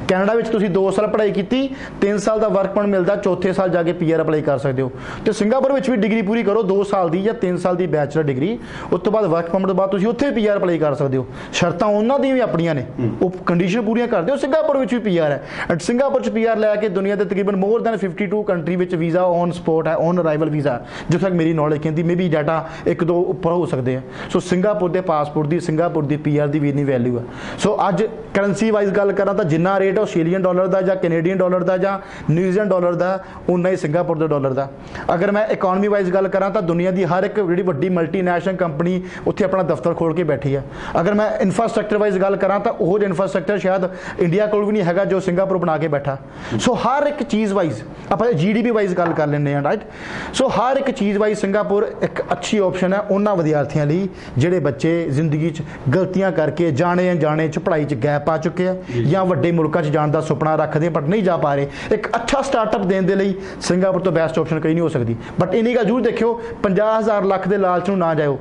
B: ਕੈਨੇਡਾ ਵਿੱਚ ਤੁਸੀਂ 2 ਸਾਲ ਪੜ੍ਹਾਈ ਕੀਤੀ 3 ਸਾਲ ਦਾ ਵਰਕ ਪਰਮਿਟ ਮਿਲਦਾ ਚੌਥੇ ਸਾਲ ਜਾ ਕੇ ਪੀਆਰ ਅਪਲਾਈ ਕਰ ਸਕਦੇ ਹੋ। ਤੇ ਸਿੰਗਾਪੁਰ ਵਿੱਚ ਵੀ ਡਿਗਰੀ ਪੂਰੀ ਕਰੋ 2 ਸਾਲ ਦੀ ਜਾਂ 3 ਸਾਲ ਦੀ ਬੈਚਲਰ ਡਿਗਰੀ ਉਸ ਤੋਂ ਬਾਅਦ ਵਰਕ ਪਰਮਿਟ ਤੋਂ ਬਾਅਦ ਤੁਸੀਂ ਉੱਥੇ ਪੀਆਰ ਅਪਲਾਈ ਕਰ ਸਕਦੇ ਹੋ। ਸ਼ਰਤਾਂ ਉਹਨਾਂ ਦੀਆਂ ਵੀ ਆਪਣੀਆਂ ਨੇ। ਉਹ ਕੰਡੀਸ਼ਨ ਪੂਰੀਆਂ ਕਰਦੇ ਹੋ ਸਿੰਗਾਪੁਰ ਵਿੱਚ ਵੀ ਪੀਆਰ ਹੈ। ਐਂਡ ਸਿੰਗਾਪੁਰ ਚ ਪੀਆਰ ਲੈ ਕੇ ਦੁਨੀਆ ਦੇ ਤਕਰੀਬਨ ਮੋਰ ਦੈਨ 52 ਕੰਟਰੀ ਵਿੱਚ ਵੀਜ਼ਾ ਔਨ ਸਪੋਰਟ ਹੈ ਔਨ ਅਰਾਈਵਲ ਵੀਜ਼ਾ ਜਿੱਥੇ ਤੱਕ ਮੇਰੀ ਨੌਲੇਜ ਕਹਿੰਦੀ ਮੇਬੀ ਡਾਟਾ ਇੱਕ ਦੋ ਉੱਪਰ ਹੋ ਸਕਦੇ ਆ। ਸੋ ਸਿੰਗਾਪੁਰ ਦੇ ਪਾਸਪੋਰਟ ਦੀ ਸਿੰਗਾਪੁਰ ਦੀ ਪੀਆਰ ਦੀ ਵੀ ਇੰਨੀ ਵੈਲਿਊ ਹੈ। ਸੋ ਅੱਜ ਕਰੰਸੀ ਵਾਈਜ਼ ਗੱਲ ਕਰਾਂ ਤਾਂ ਜਿੰਨਾ ਰੇਟ ਆਸਟ੍ਰੇਲੀਅਨ ਡਾਲਰ ਦਾ ਜਾਂ ਕੈਨੇਡੀਅਨ ਡਾਲਰ ਦਾ ਜਾਂ ਨਿਊਜ਼ੀਲੈਂਡ ਡਾਲਰ ਦਾ ਉਨਾ ਹੀ ਸਿੰਗਾਪੁਰ ਦੇ ਡਾਲਰ ਦਾ। ਅਗਰ ਮੈਂ ਇਕਨੋਮੀ ਵਾਈਜ਼ ਗੱਲ ਕਰਾਂ ਤਾਂ ਦੁਨੀਆ ਦੀ ਹਰ ਇੱਕ ਜਿਹੜੀ ਵੱਡੀ ਮਲਟੀਨੈਸ਼ਨਲ ਕੰਪਨੀ ਉੱਥੇ ਆਪਣਾ ਦਫ਼ਤਰ ਖੋਲ ਕੇ ਬੈਠੀ ਹੈ ਅਗਰ ਮੈਂ ਇਨਫਰਾਸਟ੍ਰਕਚਰ ਵਾਈਜ਼ ਗੱਲ ਕਰਾਂ ਤਾਂ ਉਹ ਜਿਹਾ ਇਨਫਰਾਸਟ੍ਰਕਚਰ ਸ਼ਾਇਦ ਇੰਡੀਆ ਕੋਲ ਵੀ ਨਹੀਂ ਹੈਗਾ ਜੋ ਸਿੰਗਾਪੁਰ ਬਣਾ ਕੇ ਬੈਠਾ। ਸੋ ਹਰ ਇੱਕ ਚੀਜ਼ ਵਾਈਜ਼ ਆਪਾਂ ਜੀਡੀਪੀ ਵਾਈਜ਼ ਗੱਲ ਕਰ ਲੈਂਦੇ ਹਾਂ ਰਾਈਟ ਸੋ ਹਰ ਇੱਕ ਚੀਜ਼ ਵਾਈਜ਼ ਸਿੰਗਾਪੁਰ ਇੱਕ ਅੱਛੀ ਆਪਸ਼ਨ ਹੈ ਉਹਨਾਂ ਵਿਦਿਆਰਥੀਆਂ ਲਈ ਜਿਹੜੇ ਬੱਚੇ ਜ਼ਿੰਦਗੀ 'ਚ ਗਲਤੀਆਂ ਕਰਕੇ ਜਾਣੇ ਅਣਜਾਣੇ 'ਚ ਪੜ੍ਹਾਈ 'ਚ ਗੈਪ ਆ ਚੁੱਕੇ ਆ ਜਾਂ ਵੱਡੇ ਮੁਲਕਾਂ 'ਚ ਜਾਣ ਦਾ ਸੁਪਨਾ ਰੱਖਦੇ ਬਟ ਨਹੀਂ ਜਾ ਪਾ ਰਹੇ। ਇੱਕ ਅੱਛਾ ਸਟਾਰਟਅਪ ਦੇਣ ਦੇ ਲਈ ਸਿੰਗਾਪੁਰ ਤੋਂ ਬੈਸਟ ਆਪਸ਼ਨ ਕੋਈ ਨਹੀਂ ਹੋ ਸਕਦੀ। ਬਟ ਇਨੀ ਗੱਲ ਜ਼ਰੂਰ ਦੇਖਿਓ 50000 ਲੱਖ ਦੇ ਲਾਲਚ ਨੂੰ ਨਾ ਜਾਇਓ।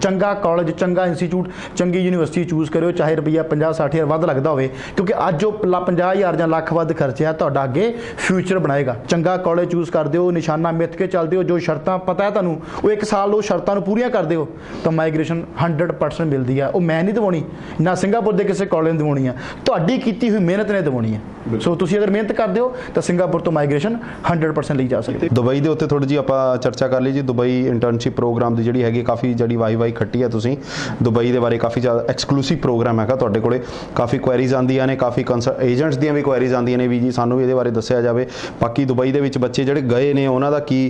B: ਚੰਗਾ ਕਾਲਜ ਚੰਗਾ ਇੰਸਟੀਚਿਊਟ ਚੰਗੀ ਯੂਨੀਵਰਸਿਟੀ ਚੂਜ਼ ਕਰਿਓ ਚਾਹੇ ਰੁਪਈਆ 50 60000 ਵੱਧ ਲੱਗਦਾ ਹੋਵੇ ਕਿਉਂਕਿ ਅੱਜ ਜੋ 50000 ਜਾਂ ਲੱਖ ਵੱਧ ਖਰਚਿਆ ਤੁਹਾਡਾ ਅੱਗੇ ਫਿਊਚਰ ਬਣਾਏਗਾ। ਚੰਗਾ ਕਾਲਜ ਚੂਜ਼ ਕਰ ਦਿਓ ਨਿਸ਼ਾਨਾ ਮਿੱਥ ਕੇ ਚੱਲਦੇ ਹੋ ਜੋ ਸ਼ਰਤਾਂ ਪਤਾ ਹੈ ਤੁਹਾਨੂੰ ਉਹ ਇੱਕ ਸਾਲ ਉਹ ਸ਼ਰਤਾਂ ਨੂੰ ਪੂਰੀਆਂ ਕਰਦੇ ਹੋ ਤਾਂ ਮਾਈਗ੍ਰੇਸ਼ਨ 100% ਮਿਲਦੀ ਆ। ਉਹ ਮੈਂ ਨਹੀਂ ਦਿਵਾਉਣੀ ਨਾ ਸਿੰਗਾਪੁਰ ਦੇ ਕਿਸੇ ਕਾਲਜ ਨੇ ਦਿਵਾਉਣੀ ਆ ਤੁਹਾਡੀ ਕੀਤੀ ਹੋਈ ਮਿਹਨਤ ਨੇ ਦਿਵਾਉਣੀ ਆ। ਸੋ ਤੁਸੀਂ ਅਗਰ ਮਿਹਨਤ ਕਰਦੇ ਹੋ ਤਾਂ ਸਿੰਗਾਪੁਰ ਤੋਂ ਮਾਈਗ੍ਰੇਸ਼ਨ 100% ਲਈ ਜਾ ਸਕਦੇ।
A: ਦੁਬਈ ਦੇ ਉੱਤੇ ਥੋੜੀ ਜੀ ਆਪਾਂ ਚਰਚਾ ਕਰ ਲਈ ਜੀ ਦੁਬਈ ਇੰਟਰਨਸ਼ਿਪ ਪ੍ਰੋਗਰਾਮ ਦੀ ਜਿਹੜੀ ਹੈਗੀ ਕਾਫੀ ਜਿਹੜੀ ਵਾਈ ਵਾਈ ਖੱਟੀ ਹੈ ਤੁਸੀਂ। ਦੁਬਈ ਦੇ ਬਾਰੇ ਕਾਫੀ ਜ਼ਿਆਦਾ ਐਕਸਕਲੂਸਿਵ ਪ੍ਰੋਗਰਾਮ ਹੈਗਾ ਤੁਹਾਡੇ ਕੋਲੇ। ਕਾਫੀ ਕੁਐਰੀਜ਼ ਆਉਂਦੀਆਂ ਨੇ, ਕਾਫੀ ਏਜੰਟਸ ਦੀਆਂ ਵੀ ਕੁਐਰੀਜ਼ ਆਉਂਦੀਆਂ ਨੇ ਵੀ ਜੀ, ਸਾਨੂੰ ਵੀ ਇਹਦੇ ਬਾਰੇ ਦੱਸਿਆ ਜਾਵੇ। ਬਾਕੀ ਦੁਬਈ ਦੇ ਵਿੱਚ ਬੱਚੇ ਜਿਹੜੇ ਗਏ ਨੇ, ਉਹਨਾਂ ਦਾ ਕੀ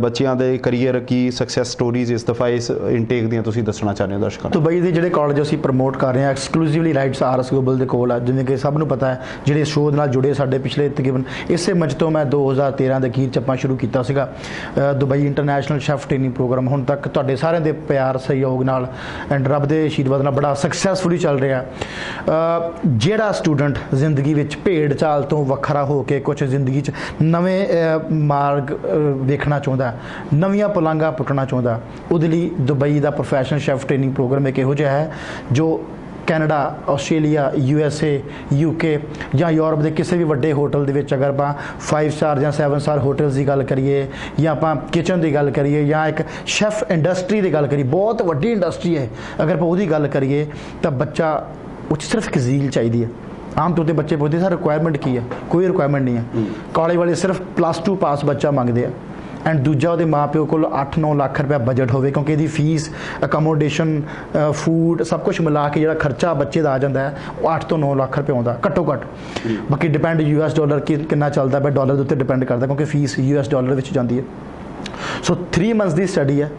A: ਬੱਚਿਆਂ ਦੇ ਕੈਰੀਅਰ ਕੀ ਸਕਸੈਸ ਸਟੋਰੀਜ਼ ਇਸ ਦਫਾ ਇਸ ਇਨਟੇਕ ਦੀਆਂ ਤੁਸੀਂ ਦੱਸਣਾ ਚਾਹੁੰਦੇ ਹੋ ਦਰਸ਼ਕਾਂ ਨੂੰ?
B: ਦੁਬਈ ਦੇ ਜਿਹੜੇ ਕਾਲਜ ਅਸੀਂ ਪ੍ਰਮੋਟ ਕਰ ਰਹੇ ਹਾਂ ਐਕਸਕਲੂਸਿਵਲੀ ਰਾਈਟਸ ਆਰਐਸ ਗੋਬਲ ਦੇ ਕੋਲ ਆ, ਜਿਵੇਂ ਕਿ ਸਭ ਨੂੰ ਪਤਾ ਹੈ, ਜਿਹੜੇ ਸ਼ੋਅ ਨਾਲ ਜੁੜੇ ਸਾਡੇ ਪਿਛਲੇ ਤਕਰੀਬਨ ਇਸੇ ਮੰਚ ਤੋਂ ਮੈਂ 2013 ਦੇ ਅਖੀਰ ਚ ਆਪਾਂ ਸ਼ੁਰੂ ਕੀਤਾ ਸੀਗਾ। Dubai international chef training programme ਹੁਣ ਤੱਕ ਤੁਹਾਡੇ ਸਾਰਿਆਂ ਦੇ ਪਿਆਰ ਸਹਿਯੋਗ ਨਾਲ ਐਂਡ ਰੱਬ ਦੇ ਆਸ਼ੀਰਵਾਦ ਨਾਲ ਬੜਾ ਸਕਸੈਸਫੁਲੀ ਚੱਲ ਰਿਹਾ। ਜਿਹੜਾ ਸਟੂਡੈਂਟ ਜ਼ਿੰਦਗੀ ਵਿੱਚ ਭੇਡ ਚਾਲ ਤੋਂ ਵੱਖਰਾ ਹੋ ਕੇ ਕੁਝ ਜ਼ਿੰਦਗੀ 'ਚ ਨਵੇਂ ਮਾਰਗ ਵੇਖਣਾ ਚਾਹੁੰਦਾ, ਨਵੀਆਂ ਪਲਾਂਘਾਂ ਪੁੱਟਣਾ ਚਾਹੁੰਦਾ, ਉਹਦੇ ਲਈ ਦੁਬਈ ਦਾ ਪ੍ਰੋਫੈਸ਼ਨਲ ਸ਼ੈਫ ਟ੍ਰੇਨਿੰਗ ਪ੍ਰੋਗਰਾਮ ਇੱਕ ਇਹੋ ਜਿਹਾ ਹੈ, ਜੋ Canada Australia U S A U K ਜਾਂ ਯੂਰਪ ਦੇ ਕਿਸੇ ਵੀ ਵੱਡੇ ਹੋਟਲ ਦੇ ਵਿੱਚ ਅਗਰ ਆਪਾਂ 5 ਸਟਾਰ ਜਾਂ 7 ਸਟਾਰ ਹੋਟਲਸ ਦੀ ਗੱਲ ਕਰੀਏ ਜਾਂ ਆਪਾਂ ਕਿਚਨ ਦੀ ਗੱਲ ਕਰੀਏ ਜਾਂ ਇੱਕ ਸ਼ੈਫ ਇੰਡਸਟਰੀ ਦੀ ਗੱਲ ਕਰੀਏ ਬਹੁਤ ਵੱਡੀ ਇੰਡਸਟਰੀ ਹੈ। ਅਗਰ ਆਪਾਂ ਉਹਦੀ ਗੱਲ ਕਰੀਏ ਤਾਂ ਬੱਚਾ ਉਹ ਸਿਰਫ ਇੱਕ ਜ਼ੀਲ ਚਾਹੀਦੀ ਹੈ। ਆਮ ਤੌਰ ਤੇ ਬੱਚੇ ਪੁੱਛਦੇ ਸਰ ਰਿਕੁਆਇਰਮੈਂਟ ਕੀ ਹੈ? ਕੋਈ ਰਿਕੁਆਇਰਮੈਂਟ ਨਹੀਂ ਹੈ। ਕਾਲਜ ਵਾਲੇ ਸਿਰਫ ਪਲੱਸ 2 ਪਾਸ ਬੱਚਾ ਮੰਗਦੇ ਆ। ਐਂਡ ਦੂਜਾ ਉਹਦੇ ਮਾਪਿਓ ਕੋਲ 8-9 ਲੱਖ ਰੁਪਏ ਬਜਟ ਹੋਵੇ, ਕਿਉਂਕਿ ਇਹਦੀ ਫੀਸ ਅਕਮੋਡੇਸ਼ਨ ਫੂਡ ਸਭ ਕੁਝ ਮਿਲਾ ਕੇ ਜਿਹੜਾ ਖਰਚਾ ਬੱਚੇ ਦਾ ਆ ਜਾਂਦਾ ਹੈ, ਉਹ 8 ਤੋਂ 9 ਲੱਖ ਰੁਪਏ ਆਉਂਦਾ, ਘੱਟੋ ਘੱਟ। ਬਾਕੀ ਡਿਪੈਂਡ ਯੂਐਸ ਡਾਲਰ ਕਿੰਨਾ ਚੱਲਦਾ ਹੈ ਡਾਲਰ ਦੇ ਉੱਤੇ ਡਿਪੈਂਡ ਕਰਦਾ, ਕਿਉਂਕਿ ਫੀਸ ਯੂਐਸ ਡਾਲਰ ਵਿੱਚ ਜਾਂਦੀ ਹੈ। ਸੋ 3 ਮੰਥਸ ਦੀ ਸਟੱਡੀ ਹੈ।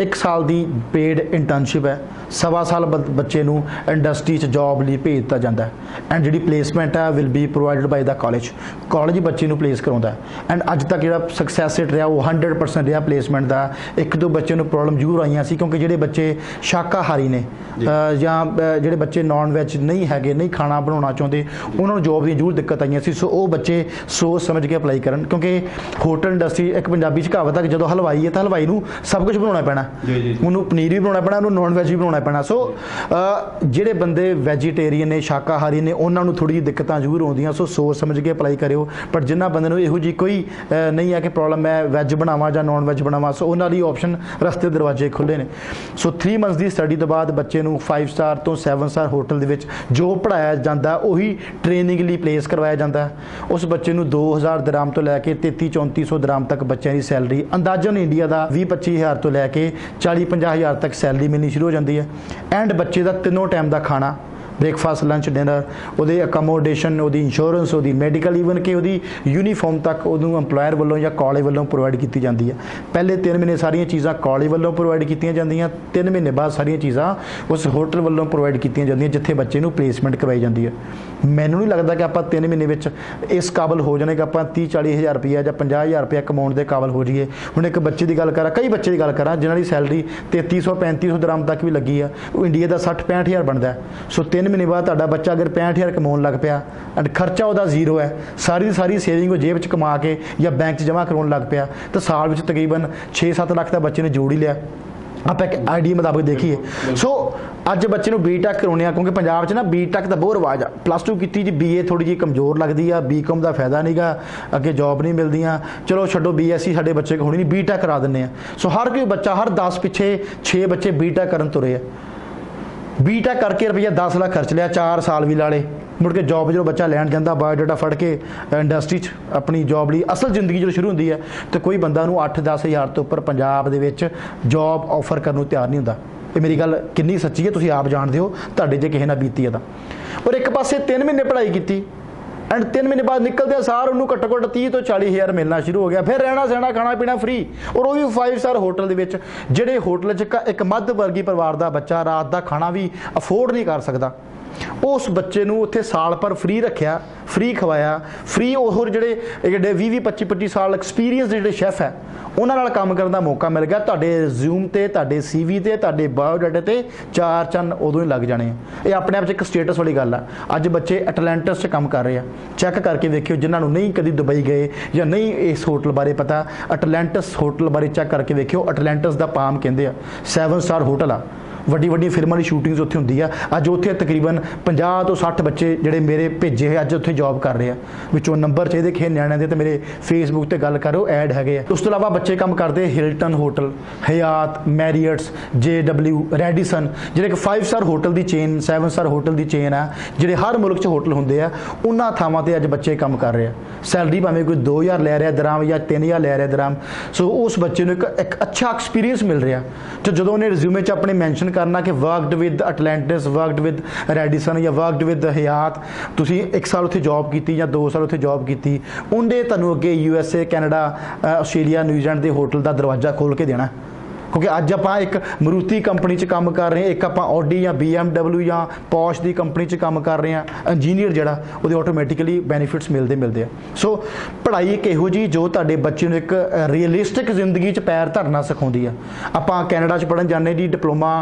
B: ਇੱਕ ਸਾਲ ਦੀ ਪੇਡ ਇੰਟਰਨਸ਼ਿਪ ਹੈ। ਸਵਾ ਸਾਲ ਬੱਚੇ ਨੂੰ ਇੰਡਸਟਰੀ 'ਚ ਜੌਬ ਲਈ ਭੇਜ ਦਿੱਤਾ ਜਾਂਦਾ ਹੈ। ਐਂਡ ਜਿਹੜੀ ਪਲੇਸਮੈਂਟ ਹੈ will be provided by the college college ਬੱਚੇ ਨੂੰ ਪਲੇਸ ਕਰਾਉਂਦਾ ਹੈ। ਐਂਡ ਅੱਜ ਤੱਕ ਜਿਹੜਾ ਸਕਸੈਸ ਰੇਟ ਰਿਹਾ ਉਹ 100% ਰਿਹਾ ਪਲੇਸਮੈਂਟ ਦਾ। ਇੱਕ ਦੋ ਬੱਚੇ ਨੂੰ ਪ੍ਰੋਬਲਮ ਜ਼ਰੂਰ ਆਈਆਂ ਸੀ ਕਿਉਂਕਿ ਜਿਹੜੇ ਬੱਚੇ ਸ਼ਾਕਾਹਾਰੀ ਨੇ ਜਾਂ। ਜਿਹੜੇ ਬੱਚੇ ਨਾਨ ਵੈਜ ਨਹੀਂ ਹੈਗੇ ਨਹੀਂ ਖਾਣਾ ਬਣਾਉਣਾ ਚਾਹੁੰਦੇ ਉਹਨਾਂ ਨੂੰ ਜੌਬ ਦੀ ਜ਼ਰੂਰ ਦਿੱਕਤ ਆਈਆਂ ਸੀ। ਸੋ ਉਹ ਬੱਚੇ ਸੋਚ ਸਮਝ ਕੇ ਅਪਲਾਈ ਕਰਨ। ਕਿਉਂਕਿ ਹੋਟਲ ਇੰਡਸਟਰੀ ਇੱਕ ਪੰਜਾਬੀ ਚ ਕਹਾਵਤ ਹੈ ਕਿ ਜਦੋਂ ਹਲਵਾਈ ਹੈ ਤਾਂ ਹਲਵਾਈ ਨੂੰ ਸਭ ਕੁਝ ਬਣਾਉਣਾ ਪੈਣਾ।
A: ਜੀ, ਜੀ,
B: ਉਹਨੂੰ ਪਨੀਰ ਵੀ ਬਣਾਉਣਾ ਪੈਣਾ ਉਹਨੂੰ ਨਾਨ ਵੈਜ ਵੀ ਬਣਾਉਣਾ ਪੈਣਾ। ਸੋ ਜਿਹੜੇ ਬੰਦੇ ਵੈਜੀਟੇਰੀਅਨ ਨੇ ਸ਼ਾਕਾਹਾਰੀ ਨੇ ਉਹਨਾਂ ਨੂੰ ਥੋੜੀ ਜਿਹੀ ਦਿੱਕਤਾਂ ਜ਼ਰੂਰ ਆਉਂਦੀਆਂ। ਸੋ ਸੋਚ ਸਮਝ ਕੇ ਅਪਲਾਈ ਕਰਿਓ। ਪਰ ਜਿਨ੍ਹਾਂ ਬੰਦੇ ਨੂੰ ਇਹੋ ਜੀ ਕੋਈ ਨਹੀਂ ਹੈ ਕਿ ਪ੍ਰੋਬਲਮ ਮੈਂ ਵੈਜ ਬਣਾਵਾਂ ਜਾਂ ਨਾਨ ਵੈਜ ਬਣਾਵਾਂ। ਸੋ ਉਹਨਾਂ ਲਈ ਆਪਸ਼ਨ ਰਸਤੇ ਦਰਵਾਜ਼ੇ ਖੁੱਲੇ ਨੇ। ਸੋ 3 ਮੰਥਸ ਦੀ ਸਟੱਡੀ ਤੋਂ ਬਾਅਦ ਬੱਚੇ ਨੂੰ 5 ਸਟਾਰ ਤੋਂ 7 ਸਟਾਰ ਹੋਟਲ ਦੇ ਵਿੱਚ ਜੋ ਪੜਾਇਆ ਜਾਂਦਾ ਉਹੀ ਟ੍ਰੇਨਿੰਗ ਲਈ ਪਲੇਸ ਕਰਵਾਇਆ ਜਾਂਦਾ। ਉਸ ਬੱਚੇ ਨੂੰ 2000 ਦਰਾਮ ਤੋਂ ਲੈ ਕੇ 33 3400 ਦਰਾਮ ਤੱਕ ਬੱਚਿਆਂ ਦੀ ਸੈਲਰੀ ਅੰਦਾਜ਼ਨ ਇੰਡੀਆ ਦਾ 20 25000 ਤੋਂ ਲੈ ਕੇ 40 50000 ਤੱਕ ਸੈਲਰੀ ਮਿਲਣੀ ਸ਼ੁਰੂ ਹੋ ਜਾਂਦੀ ਹੈ। ਐਂਡ ਬੱਚੇ ਦਾ ਤਿੰਨੋਂ ਟਾਈਮ ਦਾ ਖਾਣਾ ਬ੍ਰੇਕਫਾਸਟ ਲੰਚ ਡਿਨਰ ਉਹਦੇ ਅਕਮੋਡੇਸ਼ਨ ਉਹਦੀ ਇੰਸ਼ੋਰੈਂਸ ਉਹਦੀ ਮੈਡੀਕਲ ਈਵਨ ਕਿ ਉਹਦੀ ਯੂਨੀਫਾਰਮ ਤੱਕ ਉਹਨੂੰ EMPLOYER ਵੱਲੋਂ ਜਾਂ ਕਾਲਜ ਵੱਲੋਂ ਪ੍ਰੋਵਾਈਡ ਕੀਤੀ ਜਾਂਦੀ ਹੈ ਪਹਿਲੇ 3 ਮਹੀਨੇ ਸਾਰੀਆਂ ਚੀਜ਼ਾਂ ਕਾਲਜ ਵੱਲੋਂ ਪ੍ਰੋਵਾਈਡ ਕੀਤੀਆਂ ਜਾਂਦੀਆਂ 3 ਮਹੀਨੇ ਬਾਅਦ ਸਾਰੀਆਂ ਚੀਜ਼ਾਂ ਉਸ ਹੋਟਲ ਵੱਲੋਂ ਪ੍ਰੋਵਾਈਡ ਕੀਤੀਆਂ ਜਾਂਦੀਆਂ, ਜਿੱਥੇ ਬੱਚੇ ਨੂੰ ਪਲੇਸਮੈਂਟ ਕਰਵਾਈ ਜਾਂਦੀ ਹੈ ਮੈਨੂੰ ਨਹੀਂ ਲੱਗਦਾ ਕਿ ਆਪਾਂ 3 ਮਹੀਨੇ ਵਿੱਚ ਇਸ ਕਾਬਲ ਹੋ ਜਾਣੇ ਕਿ ਆਪਾਂ 30 40 ਹਜ਼ਾਰ ਰੁਪਈਆ ਜਾਂ 50 ਹਜ਼ਾਰ ਰੁਪਈਆ ਕਮਾਉਣ ਦੇ ਕਾਬਲ ਹੋ ਜਾਈਏ। ਹੁਣ ਇੱਕ ਬੱਚੇ ਦੀ ਗੱਲ ਕਰਾਂ, ਕਈ ਬੱਚੇ ਦੀ ਗੱਲ ਕਰਾਂ, ਜਿਨ੍ਹਾਂ ਦੀ ਸੈਲਰੀ 3300 3500 ਦਰਾਮ ਤੱਕ ਵੀ ਲੱਗੀ ਆ, ਉਹ ਇੰਡੀਆ ਦਾ 60 65 ਹਜ਼ਾਰ ਬਣਦਾ। ਸੋ 3 ਮਹੀਨੇ ਬਾਅਦ ਤੁਹਾਡਾ ਬੱਚਾ ਅਗਰ 65 ਹਜ਼ਾਰ ਕਮਾਉਣ ਲੱਗ ਪਿਆ ਐਂਡ ਖਰਚਾ ਉਹਦਾ ਜ਼ੀਰੋ ਹੈ ਸਾਰੀ ਦੀ ਸਾਰੀ ਸੇਵਿੰਗ ਉਹ ਜੇਬ 'ਚ ਕਮਾ ਕੇ ਜਾਂ ਬੈਂਕ 'ਚ ਜਮ੍ਹਾਂ ਕਰਾਉਣ ਲੱਗ ਪਿਆ ਤਾਂ ਸਾਲ ਵਿੱਚ ਤਕਰੀਬਨ 6-7 ਲੱਖ ਦਾ ਬੱਚੇ ਨੇ ਜੋੜ ਹੀ ਲਿਆ। ਆਪਾਂ ਇੱਕ ਆਈਡੀ ਮੁਤਾਬਕ ਦੇਖੀਏ। ਸੋ ਅੱਜ ਬੱਚੇ ਨੂੰ ਬੀਟੈਕ ਕਰਾਉਣੇ ਆ ਕਿਉਂਕਿ ਪੰਜਾਬ 'ਚ ਨਾ ਬੀਟੈਕ ਦਾ ਬਹੁਤ ਰਿਵਾਜ ਆ। ਪਲੱਸ 2 ਕੀਤੀ ਜੀ ਬੀਏ ਥੋੜੀ ਜਿਹੀ ਕਮਜ਼ੋਰ ਲੱਗਦੀ ਆ ਬੀਕਾਮ ਦਾ ਫਾਇਦਾ ਨਹੀਂਗਾ ਅੱਗੇ ਜੌਬ ਨਹੀਂ ਮਿਲਦੀਆਂ। ਚਲੋ ਛੱਡੋ ਬੀਐਸਸੀ ਸਾਡੇ ਬੱਚੇ ਕੋਲ ਹੋਣੀ ਨਹੀਂ ਬੀਟੈਕ ਕਰਾ ਦਿੰਨੇ ਆ। ਸੋ ਹਰ ਕੋਈ ਬੱਚਾ ਹਰ 10 ਪਿੱਛੇ 6 ਬੱਚੇ ਬੀਟੈਕ ਕਰਨ ਤੁਰੇ ਆ। ਬੀਟੈਕ ਕਰਕੇ ਰੁਪਈਆ 10 ਲੱਖ ਖਰਚ ਲਿਆ 4 ਸਾਲ ਵੀ ਲਾ ਲਏ ਮੁੜ ਕੇ ਜੌਬ ਜਦੋਂ ਬੱਚਾ ਲੈਣ ਜਾਂਦਾ ਬਾਇਓਡਾਟਾ ਫੜ ਕੇ ਇੰਡਸਟਰੀ 'ਚ ਆਪਣੀ ਜੌਬ ਲਈ, ਅਸਲ ਜ਼ਿੰਦਗੀ ਜਦੋਂ ਸ਼ੁਰੂ ਹੁੰਦੀ ਹੈ, ਤੇ ਕੋਈ ਬੰਦਾ ਨੂੰ 8-10 ਹਜ਼ਾਰ ਤੋਂ ਉੱਪਰ ਪੰਜਾਬ ਦੇ ਵਿੱਚ ਜੌਬ ਆਫਰ ਕਰਨ ਨੂੰ ਤਿਆਰ ਨਹੀਂ ਹੁੰਦਾ। ਇਹ ਮੇਰੀ ਗੱਲ ਕਿੰਨੀ ਸੱਚੀ ਹੈ, ਤੁਸੀਂ ਆਪ ਜਾਣਦੇ ਹੋ, ਤੁਹਾਡੇ ਜੇ ਕਿਸੇ ਨਾਲ ਬੀਤੀ ਹੈ ਤਾਂ। ਔਰ ਇੱਕ ਪਾਸੇ 3 ਮਹੀਨੇ ਪੜ੍ਹਾਈ ਕੀਤੀ ਐਂਡ 3 ਮਹੀਨੇ ਬਾਅਦ ਨਿਕਲਦੇ ਆ ਸਾਰ ਉਹਨੂੰ ਘੱਟੋ ਘੱਟ 30 ਤੋਂ 40 ਹਜ਼ਾਰ ਮਿਲਣਾ ਸ਼ੁਰੂ ਹੋ ਗਿਆ। ਫਿਰ ਰਹਿਣਾ ਸਹਿਣਾ, ਖਾਣਾ ਪੀਣਾ ਫ੍ਰੀ ਔਰ ਉਹ ਵੀ 5 ਸਟਾਰ ਹੋਟਲ ਦੇ ਵਿੱਚ, ਜਿਹੜੇ ਹੋਟਲ 'ਚ ਇੱਕ- ਇੱਕ ਮੱਧ ਵਰਗੀ ਪਰਿਵਾਰ ਦਾ ਬੱਚਾ ਰਾਤ ਦਾ ਖਾਣਾ ਵੀ ਅਫੋਰਡ ਨਹੀਂ ਕਰ ਸਕਦਾ। ਉਸ ਬੱਚੇ ਨੂੰ ਉੱਥੇ ਸਾਲ ਪਰ ਫ੍ਰੀ ਰੱਖਿਆ ਫ੍ਰੀ ਖਵਾਇਆ। ਫ੍ਰੀ ਉਹ ਜਿਹੜੇ ਜਿਹੜੇ 20 20 25 25 ਸਾਲ ਐਕਸਪੀਰੀਅੰਸ ਜਿਹੜੇ ਸ਼ੈਫ ਹੈ ਉਹਨਾਂ ਨਾਲ ਕੰਮ ਕਰਨ ਦਾ ਮੌਕਾ ਮਿਲ ਗਿਆ। ਤੁਹਾਡੇ ਰਿਜ਼ਿਊਮ ਤੇ, ਤੁਹਾਡੇ ਸੀਵੀ ਤੇ, ਤੁਹਾਡੇ ਬਾਇਓਡਾਟਾ ਤੇ ਚਾਰ ਚੰਨ ਉਦੋਂ ਹੀ ਲੱਗ ਜਾਣੇ ਆ। ਇਹ ਆਪਣੇ ਆਪ 'ਚ ਇੱਕ ਸਟੇਟਸ ਵਾਲੀ ਗੱਲ ਆ। ਅੱਜ ਬੱਚੇ ਅਟਲੈਂਟਸ 'ਚ ਕੰਮ ਕਰ ਰਹੇ ਆ। ਚੈੱਕ ਕਰਕੇ ਵੇਖਿਓ, ਜਿਨ੍ਹਾਂ ਨੂੰ ਨਹੀਂ ਕਦੀ ਦੁਬਈ ਗਏ ਜਾਂ ਨਹੀਂ ਇਸ ਹੋਟਲ ਬਾਰੇ ਪਤਾ ਅਟਲੈਂਟਸ ਹੋਟਲ ਬਾਰੇ ਚੈੱਕ ਕਰਕੇ ਵੇਖਿਓ। ਅਟਲੈਂਟਸ ਦਾ ਪਾਮ ਕਹਿੰਦੇ ਆ। 7 ਸਟਾਰ ਹੋਟਲ ਆ। ਵੱਡੀ ਵੱਡੀ ਫਿਲਮਾਂ ਦੀ ਸ਼ੂਟਿੰਗਸ ਉੱਥੇ ਹੁੰਦੀ ਆ। ਅੱਜ ਉੱਥੇ ਤਕਰੀਬਨ 50 ਤੋਂ 60 ਬੱਚੇ ਜਿਹੜੇ ਮੇਰੇ ਭੇਜੇ ਹੋਏ, ਅੱਜ ਉੱਥੇ ਜੌਬ ਕਰ ਰਹੇ ਆ। ਵਿੱਚੋਂ ਨੰਬਰ ਚਾਹੀਦੇ ਖੇ ਨਿਆਣਿਆਂ ਦੇ ਤੇ ਮੇਰੇ ਫੇਸਬੁੱਕ ਤੇ ਗੱਲ ਕਰੋ, ਐਡ ਹੈਗੇ ਆ। ਉਸ ਤੋਂ ਇਲਾਵਾ ਬੱਚੇ ਕੰਮ ਕਰਦੇ Hilton hotel Hyatt Marriotts JW Radisson ਜਿਹੜੇ ਕਿ 5 ਸਟਾਰ ਹੋਟਲ ਦੀ ਚੇਨ 7 ਸਟਾਰ ਹੋਟਲ ਦੀ ਚੇਨ ਆ, ਜਿਹੜੇ ਹਰ ਮੁਲਕ 'ਚ ਹੋਟਲ ਹੁੰਦੇ ਆ, ਉਹਨਾਂ ਥਾਵਾਂ ਤੇ ਅੱਜ ਬੱਚੇ ਕੰਮ ਕਰ ਰਹੇ ਆ। ਸੈਲਰੀ ਭਾਵੇਂ ਕੋਈ 2000 ਲੈ ਰਿਹਾ ਦਰਾਮ ਜਾਂ 3000 ਲੈ ਰਿਹਾ ਦਰਾਮ, ਸੋ ਉਸ ਬੱਚੇ ਨੂੰ ਇੱਕ ਇੱਕ ਅੱਛਾ ਐਕਸਪੀਰੀਅੰਸ ਮਿਲ ਰਿਹਾ। ਤੇ ਜਦੋਂ ਉਹਨੇ ਰਿਜ਼ਿਊਮੇ 'ਚ ਆਪਣੇ ਮੈਂਸ਼ਨ ਕਰਨਾ ਕਿ worked with Atlantis worked with Radisson ਜਾਂ ਵਰਕਡ ਵਿਦ ਹਯਾਤ ਤੁਸੀਂ 1 ਸਾਲ ਉੱਥੇ ਜੌਬ ਕੀਤੀ ਜਾਂ 2 ਸਾਲ ਉੱਥੇ ਜੌਬ ਕੀਤੀ, ਉਹਦੇ ਤੁਹਾਨੂੰ ਅੱਗੇ U S A Canada Australia New Zealand ਦੇ ਹੋਟਲ ਦਾ ਦਰਵਾਜ਼ਾ ਖੋਲ ਕੇ ਦੇਣਾ। ਕਿਉਂਕਿ ਅੱਜ ਆਪਾਂ ਇੱਕ ਮਰੂਤੀ ਕੰਪਨੀ 'ਚ ਕੰਮ ਕਰ ਰਹੇ ਹਾਂ। ਇੱਕ ਆਪਾਂ ਆਡੀ ਜਾਂ BMW ਜਾਂ ਪੋਸ਼ ਦੀ ਕੰਪਨੀ 'ਚ ਕੰਮ ਕਰ ਰਹੇ ਹਾਂ। ਇੰਜੀਨੀਅਰ ਜਿਹੜਾ, ਉਹਦੇ ਆਟੋਮੈਟਿਕਲੀ ਬੈਨੀਫਿਟਸ ਮਿਲਦੇ ਮਿਲਦੇ ਆ। ਸੋ ਪੜ੍ਹਾਈ ਇੱਕ ਇਹੋ ਜੀ ਜੋ ਤੁਹਾਡੇ ਬੱਚੇ ਨੂੰ ਇੱਕ ਰੀਅਲਿਸਟਿਕ ਜ਼ਿੰਦਗੀ 'ਚ ਪੈਰ ਧਰਨਾ ਸਿਖਾਉਂਦੀ ਆ। ਆਪਾਂ ਕੈਨੇਡਾ 'ਚ ਪੜਨ ਜਾਂਦੇ ਜੀ, ਡਿਪਲੋਮਾ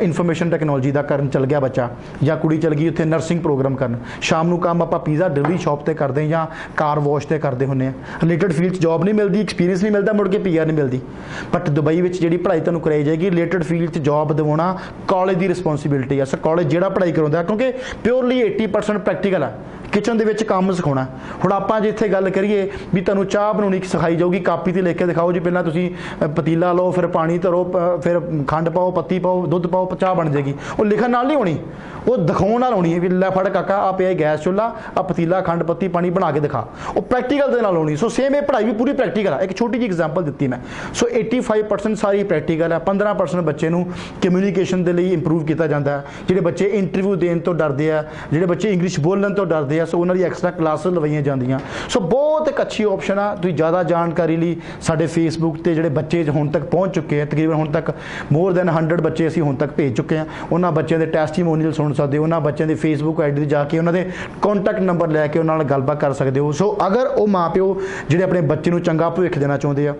B: ਇਨਫੋਰਮੇਸ਼ਨ ਟੈਕਨੋਲੋਜੀ ਦਾ ਕਰਨ ਚਲ ਗਿਆ ਬੱਚਾ। ਜਾਂ ਕੁੜੀ ਚਲ ਗਈ ਉੱਥੇ ਨਰਸਿੰਗ ਪ੍ਰੋਗਰਾਮ ਕਰਨ। ਸ਼ਾਮ ਨੂੰ ਕੰਮ ਆਪਾਂ ਪੀਜ਼ਾ ਡਿਲੀਵਰੀ ਸ਼ਾਪ ਤੇ ਕਰਦੇ ਹਾਂ ਜਾਂ ਕਾਰ ਵਾਸ਼ ਤੇ ਕਰਦੇ ਹੁੰਨੇ ਆ ਰਿਲੇਟਡ ਫੀਲਡ 'ਚ ਜੌਬ ਨਹੀਂ ਮਿਲਦੀ ਐਕਸਪੀਰੀਅੰਸ ਨਹੀਂ ਮਿਲਦਾ, ਮੁੜ ਕੇ ਪੀਆਰ ਨਹੀਂ ਮਿਲਦੀ। ਬਟ ਦੁਬਈ ਵਿੱਚ ਜਿਹੜੀ ਪੜ੍ਹਾਈ ਤੁਹਾਨੂੰ ਕਰਾਈ ਜਾਏਗੀ ਰਿਲੇਟਡ ਫੀਲਡ 'ਚ ਜੌਬ ਦਿਵਾਉਣਾ ਕਾਲਜ ਦੀ ਰਿਸਪੌਂਸਿਬਿਲਟੀ ਆ। ਸੋ ਕਾਲਜ ਜਿਹੜਾ ਪੜ੍ਹਾਈ ਕਰਾਉਂਦਾ, ਕਿਉਂਕਿ ਪਿਓਰਲੀ 80% ਪ੍ਰੈਕਟੀਕਲ ਆ। ਕਿਚਨ ਦੇ ਵਿੱਚ ਕੰਮ ਸਿਖਾਉਣਾ। ਹੁਣ ਆਪਾਂ ਜੇ ਇੱਥੇ ਗੱਲ ਕਰੀਏ ਵੀ ਤੁਹਾਨੂੰ ਚਾਹ ਬਣਾਉਣੀ ਸਿਖਾਈ ਜਾਊਗੀ, ਕਾਪੀ ਤੇ ਲਿਖ ਕੇ ਦਿਖਾਓ ਜੀ, ਪਹਿਲਾਂ ਤੁਸੀਂ ਪਤੀਲਾ ਲਓ, ਫਿਰ ਪਾਣੀ ਧਰੋ ਫਿਰ ਖੰਡ ਪਾਓ, ਪੱਤੀ ਪਾਓ, ਦੁੱਧ ਪਾਓ ਚਾਹ ਬਣ ਜਾਏਗੀ। ਉਹ ਲਿਖਣ ਨਾਲ ਨਹੀਂ ਹੋਣੀ। ਉਹ ਦਿਖਾਉਣ ਨਾਲ ਹੋਣੀ ਹੈ ਵੀ ਲੈ ਫੜ ਕਾਕਾ ਆ ਪਿਆ ਗੈਸ ਚੁੱਲਾ ਆ ਪਤੀਲਾ, ਖੰਡ, ਪੱਤੀ, ਪਾਣੀ ਬਣਾ ਕੇ ਦਿਖਾ। ਉਹ ਪ੍ਰੈਕਟੀਕਲ ਦੇ ਨਾਲ ਹੋਣੀ। ਸੋ ਸੇਮ ਇਹ ਪੜ੍ਹਾਈ ਵੀ ਪੂਰੀ ਪ੍ਰੈਕਟੀਕਲ ਆ। ਇੱਕ ਛੋਟੀ ਜਿਹੀ ਐਗਜ਼ਾਮਪਲ ਦਿੱਤੀ ਮੈਂ। ਸੋ 85% ਸਾਰੀ ਪ੍ਰੈਕਟੀਕਲ ਹੈ 15% ਬੱਚੇ ਨੂੰ ਕਮਿਊਨੀਕੇਸ਼ਨ ਦੇ ਲਈ ਇੰਪਰੂਵ ਕੀਤਾ ਜਾਂਦਾ ਹੈ। ਜਿਹੜੇ ਬੱਚੇ ਇੰਟਰਵਿਊ ਦੇਣ ਤੋਂ ਡਰਦੇ ਆ, ਜਿਹੜੇ ਬੱਚੇ ਇੰਗਲਿਸ਼ ਬੋਲਣ ਤੋਂ ਡਰਦੇ ਆ, ਸੋ ਉਹਨਾਂ ਦੀ ਐਕਸਟਰਾ ਕਲਾਸਿਸ ਲਵਾਈਆਂ ਜਾਂਦੀਆਂ। ਸੋ ਬਹੁਤ ਇੱਕ ਅੱਛੀ ਆਪਸ਼ਨ ਆ, ਤੁਸੀਂ ਜ਼ਿਆਦਾ ਜਾਣਕਾਰੀ ਲਈ ਸਾਡੇ ਫੇਸਬੁੱਕ ਤੇ ਜਿਹੜੇ ਬੱਚੇ ਹੁਣ ਤੱਕ ਪਹੁੰਚ ਚੁੱਕੇ ਆ, ਤਕਰੀਬਨ ਹੁਣ ਤੱਕ ਮੋਰ ਦੈਨ 100 ਬੱਚੇ ਅਸੀਂ ਹੁਣ ਤੱਕ ਭੇਜ ਚੁੱਕੇ ਆ। ਉਹਨਾਂ ਬੱਚਿਆਂ ਦੇ ਟੈਸਟੀਮੋਨੀਅਲ ਸੁਣ ਸਕਦੇ ਹੋ, ਉਹਨਾਂ ਬੱਚਿਆਂ ਦੀ ਫੇਸਬੁੱਕ ਆਈਡੀ ਤੇ ਜਾ ਕੇ ਉਹਨਾਂ ਦੇ ਕੰਟੈਕਟ ਨੰਬਰ ਲੈ ਕੇ ਉਹਨਾਂ ਨਾਲ ਗੱਲਬਾਤ ਕਰ ਸਕਦੇ ਹੋ। ਸੋ ਅਗਰ ਉਹ ਮਾਪਿਓ ਜਿਹੜੇ ਆਪਣੇ ਬੱਚੇ ਨੂੰ ਚੰਗਾ ਭਵਿੱਖ ਦੇਣਾ ਚਾਹੁੰਦੇ ਆ,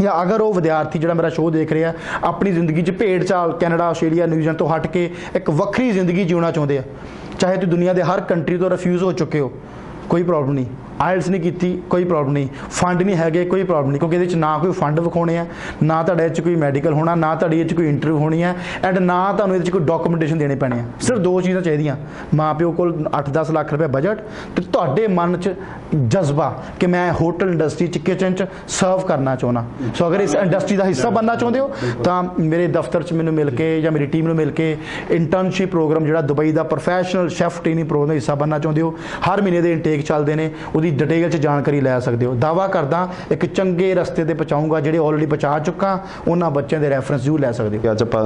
B: ਜਾਂ ਅਗਰ ਉਹ ਵਿਦਿਆਰਥੀ ਜਿਹੜਾ ਮੇਰਾ ਸ਼ੋਅ ਦੇਖ ਰਿਹਾ, ਆਪਣੀ ਜ਼ਿੰਦਗੀ 'ਚ ਭੇਡ ਚਾਲ ਕੈਨੇਡਾ, ਆਸਟ੍ਰੇਲੀਆ, ਨਿਊਜ਼ੀਲੈਂਡ ਤੋਂ ਹਟ ਕੇ ਇੱਕ ਵੱਖਰੀ ਜ਼ਿੰਦਗੀ ਜਿਉਣਾ ਚਾਹੁੰਦੇ ਆ ਚਾਹੇ ਤੁਸੀਂ ਦੁਨੀਆ ਦੇ ਹਰ ਕੰਟਰੀ ਤੋਂ ਰਿਫਿਊਜ਼ ਹੋ ਚੁੱਕੇ ਹੋ। ਕੋਈ ਪ੍ਰੋਬਲਮ ਨਹੀਂ। ਆਇਲਸ ਨਹੀਂ ਕੀਤੀ, ਕੋਈ ਪ੍ਰੋਬਲਮ ਨਹੀਂ। ਫੰਡ ਨਹੀਂ ਹੈਗੇ, ਕੋਈ ਪ੍ਰੋਬਲਮ ਨਹੀਂ। ਕਿਉਂਕਿ ਇਹਦੇ ਵਿੱਚ ਨਾ ਕੋਈ ਫੰਡ ਵਿਖਾਉਣੇ ਆ, ਨਾ ਤੁਹਾਡੇ ਵਿੱਚ ਕੋਈ ਮੈਡੀਕਲ ਹੋਣਾ, ਨਾ ਤੁਹਾਡੀ ਇਹ 'ਚ ਕੋਈ ਇੰਟਰਵਿਊ ਹੋਣੀ ਹੈ ਐਂਡ ਨਾ ਤੁਹਾਨੂੰ ਇਹਦੇ 'ਚ ਕੋਈ ਡਾਕੂਮੈਂਟੇਸ਼ਨ ਦੇਣੇ ਪੈਣੇ ਆ। ਸਿਰਫ ਦੋ ਚੀਜ਼ਾਂ ਚਾਹੀਦੀਆਂ। ਮਾਪਿਓ ਕੋਲ 8-10 ਲੱਖ ਰੁਪਏ ਬਜਟ ਤੇ ਤੁਹਾਡੇ ਮਨ 'ਚ ਜਜ਼ਬਾ ਕਿ ਮੈਂ ਹੋਟਲ ਇੰਡਸਟਰੀ 'ਚ ਕਿਚਨ 'ਚ ਸਰਵ ਕਰਨਾ ਚਾਹੁੰਦਾ। ਸੋ ਅਗਰ ਇਸ ਇੰਡਸਟਰੀ ਦਾ ਹਿੱਸਾ ਬਣਨਾ ਚਾਹੁੰਦੇ ਹੋ, ਤਾਂ ਮੇਰੇ ਦਫ਼ਤਰ 'ਚ ਮੈਨੂੰ ਮਿਲ ਕੇ ਜਾਂ ਮੇਰੀ ਟੀਮ ਨੂੰ ਮਿਲ ਕੇ ਇੰਟਰਨਸ਼ਿਪ ਪ੍ਰੋਗਰਾਮ ਜਿਹੜਾ ਦੁਬਈ ਦਾ ਪ੍ਰੋਫੈਸ਼ਨਲ ਸ਼ੈਫ ਟ੍ਰੇਨਿੰਗ ਪ੍ਰੋਗਰਾਮ ਦਾ ਹਿੱਸਾ ਬਣਨਾ ਚਾਹੁੰਦੇ ਹੋ। ਹਰ ਮਹੀਨੇ ਦੇ ਇਨਟੇਕ ਚੱਲਦੇ ਨੇ ਉਹਦੀ ਡਿਟੇਲ 'ਚ ਜਾਣਕਾਰੀ ਲੈ ਸਕਦੇ ਹੋ। ਦਾਵਾ ਕਰਦਾ ਇੱਕ ਚੰਗੇ ਰਸਤੇ ਤੇ ਪਹੁੰਚਾਊਂਗਾ ਜਿਹੜੇ ਆਲਰੇਡੀ ਪਹੁੰਚਾ ਚੁੱਕਾ ਉਹਨਾਂ ਬੱਚਿਆਂ ਦੇ ਰੈਫਰੈਂਸ ਜ਼ਰੂਰ ਲੈ ਸਕਦੇ ਹੋ।
A: ਅੱਜ ਆਪਾਂ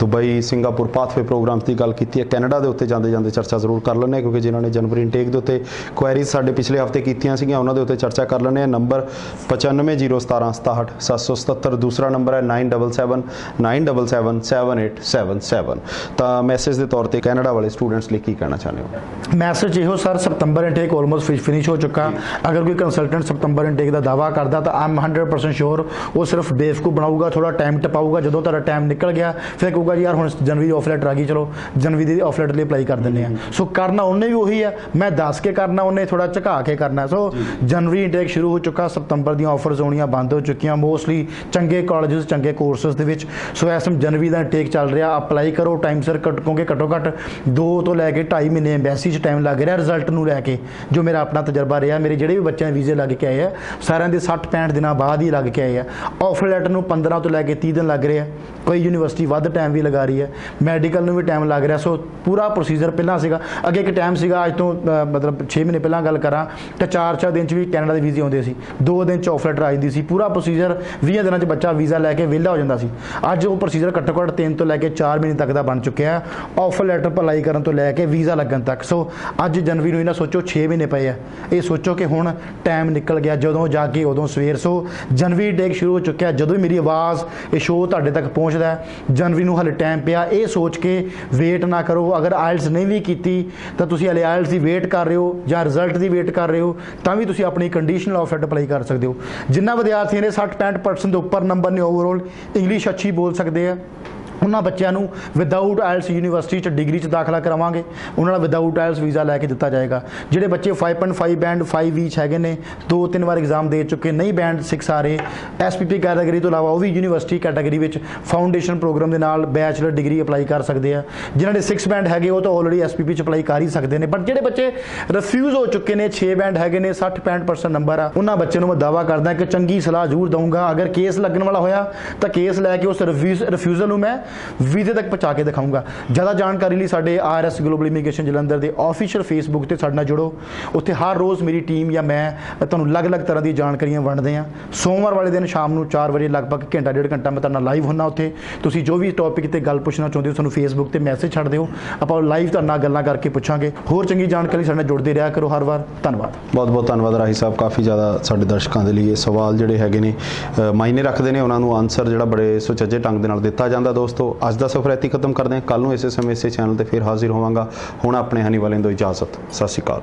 A: ਦੁਬਈ ਸਿੰਗਾਪੁਰ ਪਾਥਵੇ ਪ੍ਰੋਗਰਾਮ ਦੀ ਗੱਲ ਕੀਤੀ ਹੈ ਕੈਨੇਡਾ ਦੇ ਉੱਤੇ ਜਾਂਦੇ ਜਾਂਦੇ ਚਰਚਾ ਜ਼ਰੂਰ ਕਰ ਹਾਂ ਕਿਉਂਕਿ ਜਿਨ੍ਹਾਂ ਨੇ ਜਨਵਰੀ ਇਨਟੇਕ ਦੇ ਉੱਤੇ ਕੁਐਰੀਜ਼ ਸਾਡੇ ਪਿਛਲੇ ਹਫ਼ਤੇ ਕੀਤੀਆਂ ਸੀਗੀਆਂ ਉਹਨਾਂ ਦੇ ਉੱਤੇ ਚਰਚਾ ਕਰ ਲੈਂਦੇ ਹਾਂ। ਨੰਬਰ 9501767777 ਦੂਸਰਾ ਨੰਬਰ ਹੈ 9779777877 ਤਾਂ ਮੈਸੇਜ ਦੇ ਤੌਰ ਤੇ ਕੈਨੇਡਾ ਵਾਲੇ ਸਟੂਡੈਂਟਸ ਲਈ ਕੀ ਕਹਿਣਾ ਚਾਹੁੰਦੇ ਹੋ?
B: ਮੈਸੇਜ ਇਹੋ ਸਰ ਸਤੰਬਰ ਇਨਟੇਕ ਆਲਮੋਸਟ ਫਿਨਿਸ਼ ਹੋ ਚੁੱਕਾ। ਅਗਰ ਕੋਈ ਕੰਸਲਟੈਂਟ ਸਤੰਬਰ ਇਨਟੇਕ ਦਾ ਦਾਵਾ ਕਰਦਾ ਤਾਂ ਆਮ 100% ਸ਼ੋਰ ਉਹ ਸਿਰਫ ਬੇਵਕੂਫ ਬਣਾਊਗਾ ਥੋੜਾ ਟਾਈਮ ਟਪਾਊਗਾ। ਜਦੋਂ ਤੁਹਾਡਾ ਟਾਈਮ ਨਿਕਲ ਗਿਆ ਫਿਰ ਕਹੂਗਾ ਜੀ ਯਾਰ ਹੁਣ ਜਨਵਰੀ ਆਫ ਲੈਟਰ ਆ ਗਈ ਚਲੋ ਜਨਵਰੀ ਦੀ ਆਫ ਲੈਟਰ ਲਈ ਅਪਲਾਈ ਕਰ ਦਿੰਦੇ ਆ ਸੋ ਕਰਨਾ ਉਹਨੇ ਵੀ ਉਹੀ ਆ ਮੈਂ ਦੱਸ ਕੇ ਕਰਨਾ ਉਹਨੇ ਥੋੜਾ ਝੁਕਾ ਕੇ ਕਰਨਾ। ਸੋ ਜਨਵਰੀ ਇਨਟੇਕ ਸ਼ੁਰੂ ਹੋ ਚੁੱਕਾ ਸਤੰਬਰ ਦੀਆਂ ਆਫਰਸ ਆਉਣੀਆਂ ਬੰਦ ਹੋ ਚੁੱਕੀਆਂ। ਮੋਸਟਲੀ ਚੰਗੇ ਕਾਲਜਸ ਚੰਗੇ ਕੋਰਸਸ ਦੇ ਵਿੱਚ। ਸੋ ਇਸ ਟਾਈਮ ਜਨਵਰੀ ਦਾ ਇਨਟੇਕ ਚੱਲ ਰਿਹਾ। ਅਪਲਾਈ ਕਰੋ। ਟਾਈਮ ਸਿਰ ਕੱਟ ਕਿਉਂਕਿ ਘੱਟੋ ਘੱਟ 2 ਤੋਂ ਲੈ ਕੇ 2.5 ਮਹੀਨੇ ਐਮਬੈਸੀ 'ਚ ਟਾਈਮ ਲੱਗ ਰਿਹਾ। ਰਿਜ਼ਲਟ ਨੂੰ ਲੈ ਕੇ। ਜੋ ਮੇਰਾ ਆਪਣਾ ਤਜਰਬਾ ਰਿਹਾ, ਮੇਰੇ ਜਿਹੜੇ ਵੀ ਬੱਚਿਆਂ ਦੇ ਵੀਜ਼ੇ ਲੱਗ ਕੇ ਆਏ ਆ, ਸਾਰਿਆਂ ਦੇ 60 65 ਦਿਨਾਂ ਬਾਅਦ ਹੀ ਲੱਗ ਕੇ ਆਏ ਆ। ਆਫਰ ਲੈਟਰ ਨੂੰ 15 ਤੋਂ ਲੈ ਕੇ 30 ਦਿਨ ਲੱਗ ਰਹੇ ਆ। ਕੋਈ ਯੂਨੀਵਰਸਿਟੀ ਵੱਧ ਟਾਈਮ ਵੀ ਲਗਾ ਰਹੀ ਹੈ। ਮੈਡੀਕਲ ਨੂੰ ਵੀ ਟਾਈਮ ਲੱਗ ਰਿਹਾ, ਸੋ ਪੂਰਾ ਪ੍ਰੋਸੀਜਰ ਪਹਿਲਾਂ ਸੀਗਾ। ਅੱਗੇ ਇੱਕ ਟਾਈਮ ਸੀਗਾ, ਅੱਜ ਤੋਂ ਮਤਲਬ 6 ਮਹੀਨੇ ਪਹਿਲਾਂ ਗੱਲ ਕਰਾਂ, ਤਾਂ 4-4 ਦਿਨ 'ਚ ਵੀ ਕੈਨੇਡਾ ਦੇ ਵੀਜ਼ੇ ਆਉਂਦੇ ਸੀ। 2 ਦਿਨ 'ਚ ਆਫਰ ਲੈਟਰ ਆ ਜਾਂਦੀ ਸੀ। ਪੂਰਾ ਪ੍ਰੋਸੀਜਰ 20 ਦਿਨਾਂ 'ਚ ਬੱਚਾ ਵੀਜ਼ਾ ਲੈ ਕੇ ਵਿਹਲਾ ਹੋ ਜਾਂਦਾ ਸੀ। ਅੱਜ ਉਹ ਪ੍ਰੋਸੀਜਰ ਘੱਟੋ ਘੱਟ 3 ਤੋਂ ਲੈ ਕੇ 4 ਮਹੀਨੇ ਤੱਕ ਦਾ ਬਣ ਚੁੱਕਿਆ ਹੈ। ਆਫਰ ਲੈਟਰ ਅਪਲਾਈ ਕਰਨ ਤੋਂ ਲੈ ਕੇ ਵੀਜ਼ਾ ਲੱਗਣ ਤੱਕ। ਸੋ ਅੱਜ ਜਨਵਰੀ ਨੂੰ ਇਹਨਾਂ ਸੋਚੋ 6 ਮਹੀਨੇ ਪਏ ਆ। ਇਹ ਸੋਚੋ ਕਿ ਹੁਣ ਟਾਈਮ ਨਿਕਲ ਗਿਆ, ਜਦੋਂ ਜਾ ਕੇ ਉਦੋਂ ਸਵੇਰ ਸੋ। ਜਨਵਰੀ ਡੇਕ ਸ਼ੁਰੂ ਹੋ ਚੁੱਕਿਆ, ਜਦੋਂ ਹੀ ਮੇਰੀ ਆਵਾਜ਼ ਇਹ ਸ਼ੋਅ ਤੁਹਾਡੇ ਤੱਕ ਪਹੁੰਚਦਾ ਹੈ, ਜਨਵਰੀ ਨੂੰ ਹਲੇ ਟਾਈਮ ਪਿਆ। ਇਹ ਸੋਚ ਕੇ ਵੇਟ ਨਾ ਕਰੋ। ਅਗਰ ਆਇਲਸ ਨਹੀਂ ਵੀ ਕੀਤੀ, ਤਾਂ ਤੁਸੀਂ ਹਲੇ ਆਇਲਸ ਦੀ ਵੇਟ ਕਰ ਰਹੇ ਹੋ ਜਾਂ ਰਿਜ਼ਲਟ ਦੀ ਵੇਟ ਕਰ ਰਹੇ ਹੋ, ਤਾਂ ਵੀ ਤੁਸੀਂ ਆਪਣੀ ਕੰਡੀਸ਼ਨਲ ਆਫਰ ਅਪਲਾਈ ਕਰ ਸਕਦੇ ਹੋ। ਜਿੰਨਾ ਵਿਦਿਆਰਥੀਆਂ ਨੇ 60 65% ਦੇ ਉੱਪਰ ਨੰਬਰ ਨੇ ਓਵਰਆਲ ਇੰਗਲਿਸ਼ ਅੱਛੀ ਬੋਲ ਸਕਦੇ ਆ। ਉਹਨਾਂ ਬੱਚਿਆਂ ਨੂੰ ਵਿਦਆਊਟ ਆਇਲਸ ਯੂਨੀਵਰਸਿਟੀ ਚ ਡਿਗਰੀ ਚ ਦਾਖਲਾ ਕਰਾਵਾਂਗੇ। ਉਹਨਾਂ ਦਾ ਵਿਦਆਊਟ ਆਇਲਸ ਵੀਜ਼ਾ ਲੈ ਕੇ ਦਿੱਤਾ ਜਾਏਗਾ। ਜਿਹੜੇ ਬੱਚੇ 5.5 ਬੈਂਡ 5 ਵਿੱਚ ਹੈਗੇ ਨੇ, ਦੋ ਤਿੰਨ ਵਾਰ ਐਗਜ਼ਾਮ ਦੇ ਚੁੱਕੇ, ਨਹੀਂ ਬੈਂਡ 6 ਆ ਰਹੇ ਐਸਪੀਪੀ ਕੈਟਾਗਰੀ ਤੋਂ ਇਲਾਵਾ ਉਹ ਵੀ ਯੂਨੀਵਰਸਿਟੀ ਕੈਟਾਗਰੀ ਵਿੱਚ ਫਾਊਂਡੇਸ਼ਨ ਪ੍ਰੋਗਰਾਮ ਦੇ ਨਾਲ ਬੈਚਲਰ ਡਿਗਰੀ ਅਪਲਾਈ ਕਰ ਸਕਦੇ ਆ। ਜਿਨ੍ਹਾਂ ਦੇ 6 ਬੈਂਡ ਹੈਗੇ, ਉਹ ਤਾਂ ਆਲਰੇਡੀ ਐਸਪੀਪੀ ਚ ਅਪਲਾਈ ਕਰ ਹੀ ਸਕਦੇ ਨੇ। ਬਟ ਜਿਹੜੇ ਬੱਚੇ ਰਿਫਿਊਜ਼ ਹੋ ਚੁੱਕੇ ਨੇ 6 ਬੈਂਡ ਹੈਗੇ ਨੇ 60 65% ਨੰਬਰ ਆ, ਉਹਨਾਂ ਬੱਚਿਆਂ ਨੂੰ ਮੈਂ ਦਾਵਾ ਕਰਦਾ ਕਿ ਚੰਗੀ ਸਲਾਹ ਜ਼ਰੂਰ ਦਊਂਗਾ। ਅਗਰ ਕੇਸ ਲੱਗਣ ਵਾਲਾ ਹੋਇਆ, ਤਾਂ ਕੇਸ ਲੈ ਕੇ ਉਸ ਰਿਫਿਊਜ਼ਲ ਨੂੰ ਮੈਂ ਵੀਜ਼ੇ ਤੱਕ ਪਹੁੰਚਾ ਕੇ ਦਿਖਾਊਂਗਾ। ਜ਼ਿਆਦਾ ਜਾਣਕਾਰੀ ਲਈ ਸਾਡੇ ਆਰਐਸ ਗਲੋਬਲ ਇਮੀਗ੍ਰੇਸ਼ਨ ਜਲੰਧਰ ਦੇ ਆਫੀਸ਼ੀਅਲ ਫੇਸਬੁੱਕ ਤੇ ਸਾਡੇ ਨਾਲ ਜੁੜੋ। ਉੱਥੇ ਹਰ ਰੋਜ਼ ਮੇਰੀ ਟੀਮ ਜਾਂ ਮੈਂ ਤੁਹਾਨੂੰ ਅਲੱਗ-ਅਲੱਗ ਤਰ੍ਹਾਂ ਦੀ ਜਾਣਕਾਰੀਆਂ ਵੰਡਦੇ ਆ ਸੋਮਵਾਰ ਵਾਲੇ ਦਿਨ ਸ਼ਾਮ ਨੂੰ 4 ਵਜੇ ਲਗਭਗ ਘੰਟਾ, ਡੇਢ ਘੰਟਾ ਮੈਂ ਤੁਹਾਡੇ ਲਾਈਵ ਹੁੰਨਾ ਉੱਥੇ। ਤੁਸੀਂ ਜੋ ਵੀ ਟੌਪਿਕ ਤੇ ਗੱਲ ਪੁੱਛਣਾ ਚਾਹੁੰਦੇ ਹੋ, ਸਾਨੂੰ ਫੇਸਬੁੱਕ ਤੇ ਮੈਸੇਜ ਛੱਡ ਦਿਓ। ਆਪਾਂ ਲਾਈਵ ਤੁਹਾਡੇ ਨਾਲ ਗੱਲਾਂ ਕਰਕੇ ਪੁੱਛਾਂਗੇ। ਹੋਰ ਚੰਗੀ ਜਾਣਕਾਰੀ ਸਾਡੇ ਨਾਲ ਜੁੜਦੇ ਰਿਹਾ ਕਰੋ ਹਰ ਵਾਰ। ਧੰਨਵਾਦ।
A: ਬਹੁਤ ਬਹੁਤ ਧੰਨਵਾਦ ਰਾਹੀ ਸਾਹਿਬ। ਕਾਫੀ ਜ਼ਿਆਦਾ ਸਾਡੇ ਦਰਸ਼ਕਾਂ ਦੇ ਲਈ ਇਹ ਸਵਾਲ ਜਿਹੜੇ ਹੈਗੇ ਨੇ ਮਾਇਨੇ ਰੱਖਦੇ ਨੇ। ਉਹਨਾਂ ਨੂੰ ਆਨਸਰ ਜਿਹੜਾ ਬੜੇ ਸੁਚੱਜੇ ਢੰਗ ਦੇ ਨਾਲ ਦਿੱਤਾ ਜਾਂਦਾ ਦੋਸਤ। ਅੱਜ ਦਾ ਸਫ਼ਰ ਇੱਥੇ ਖਤਮ ਕਰਦੇ ਹਾਂ। ਕੱਲ ਨੂੰ ਇਸੇ ਸਮੇਂ ਇਸੇ ਚੈਨਲ ਤੇ ਫਿਰ ਹਾਜ਼ਰ ਹੋਵਾਂਗਾ। ਹੁਣ ਆਪਣੇ ਹਨੀ ਵਾਲਿਆਂ ਤੋਂ ਇਜਾਜ਼ਤ। ਸਤਿ ਸ਼੍ਰੀ ਅਕਾਲ।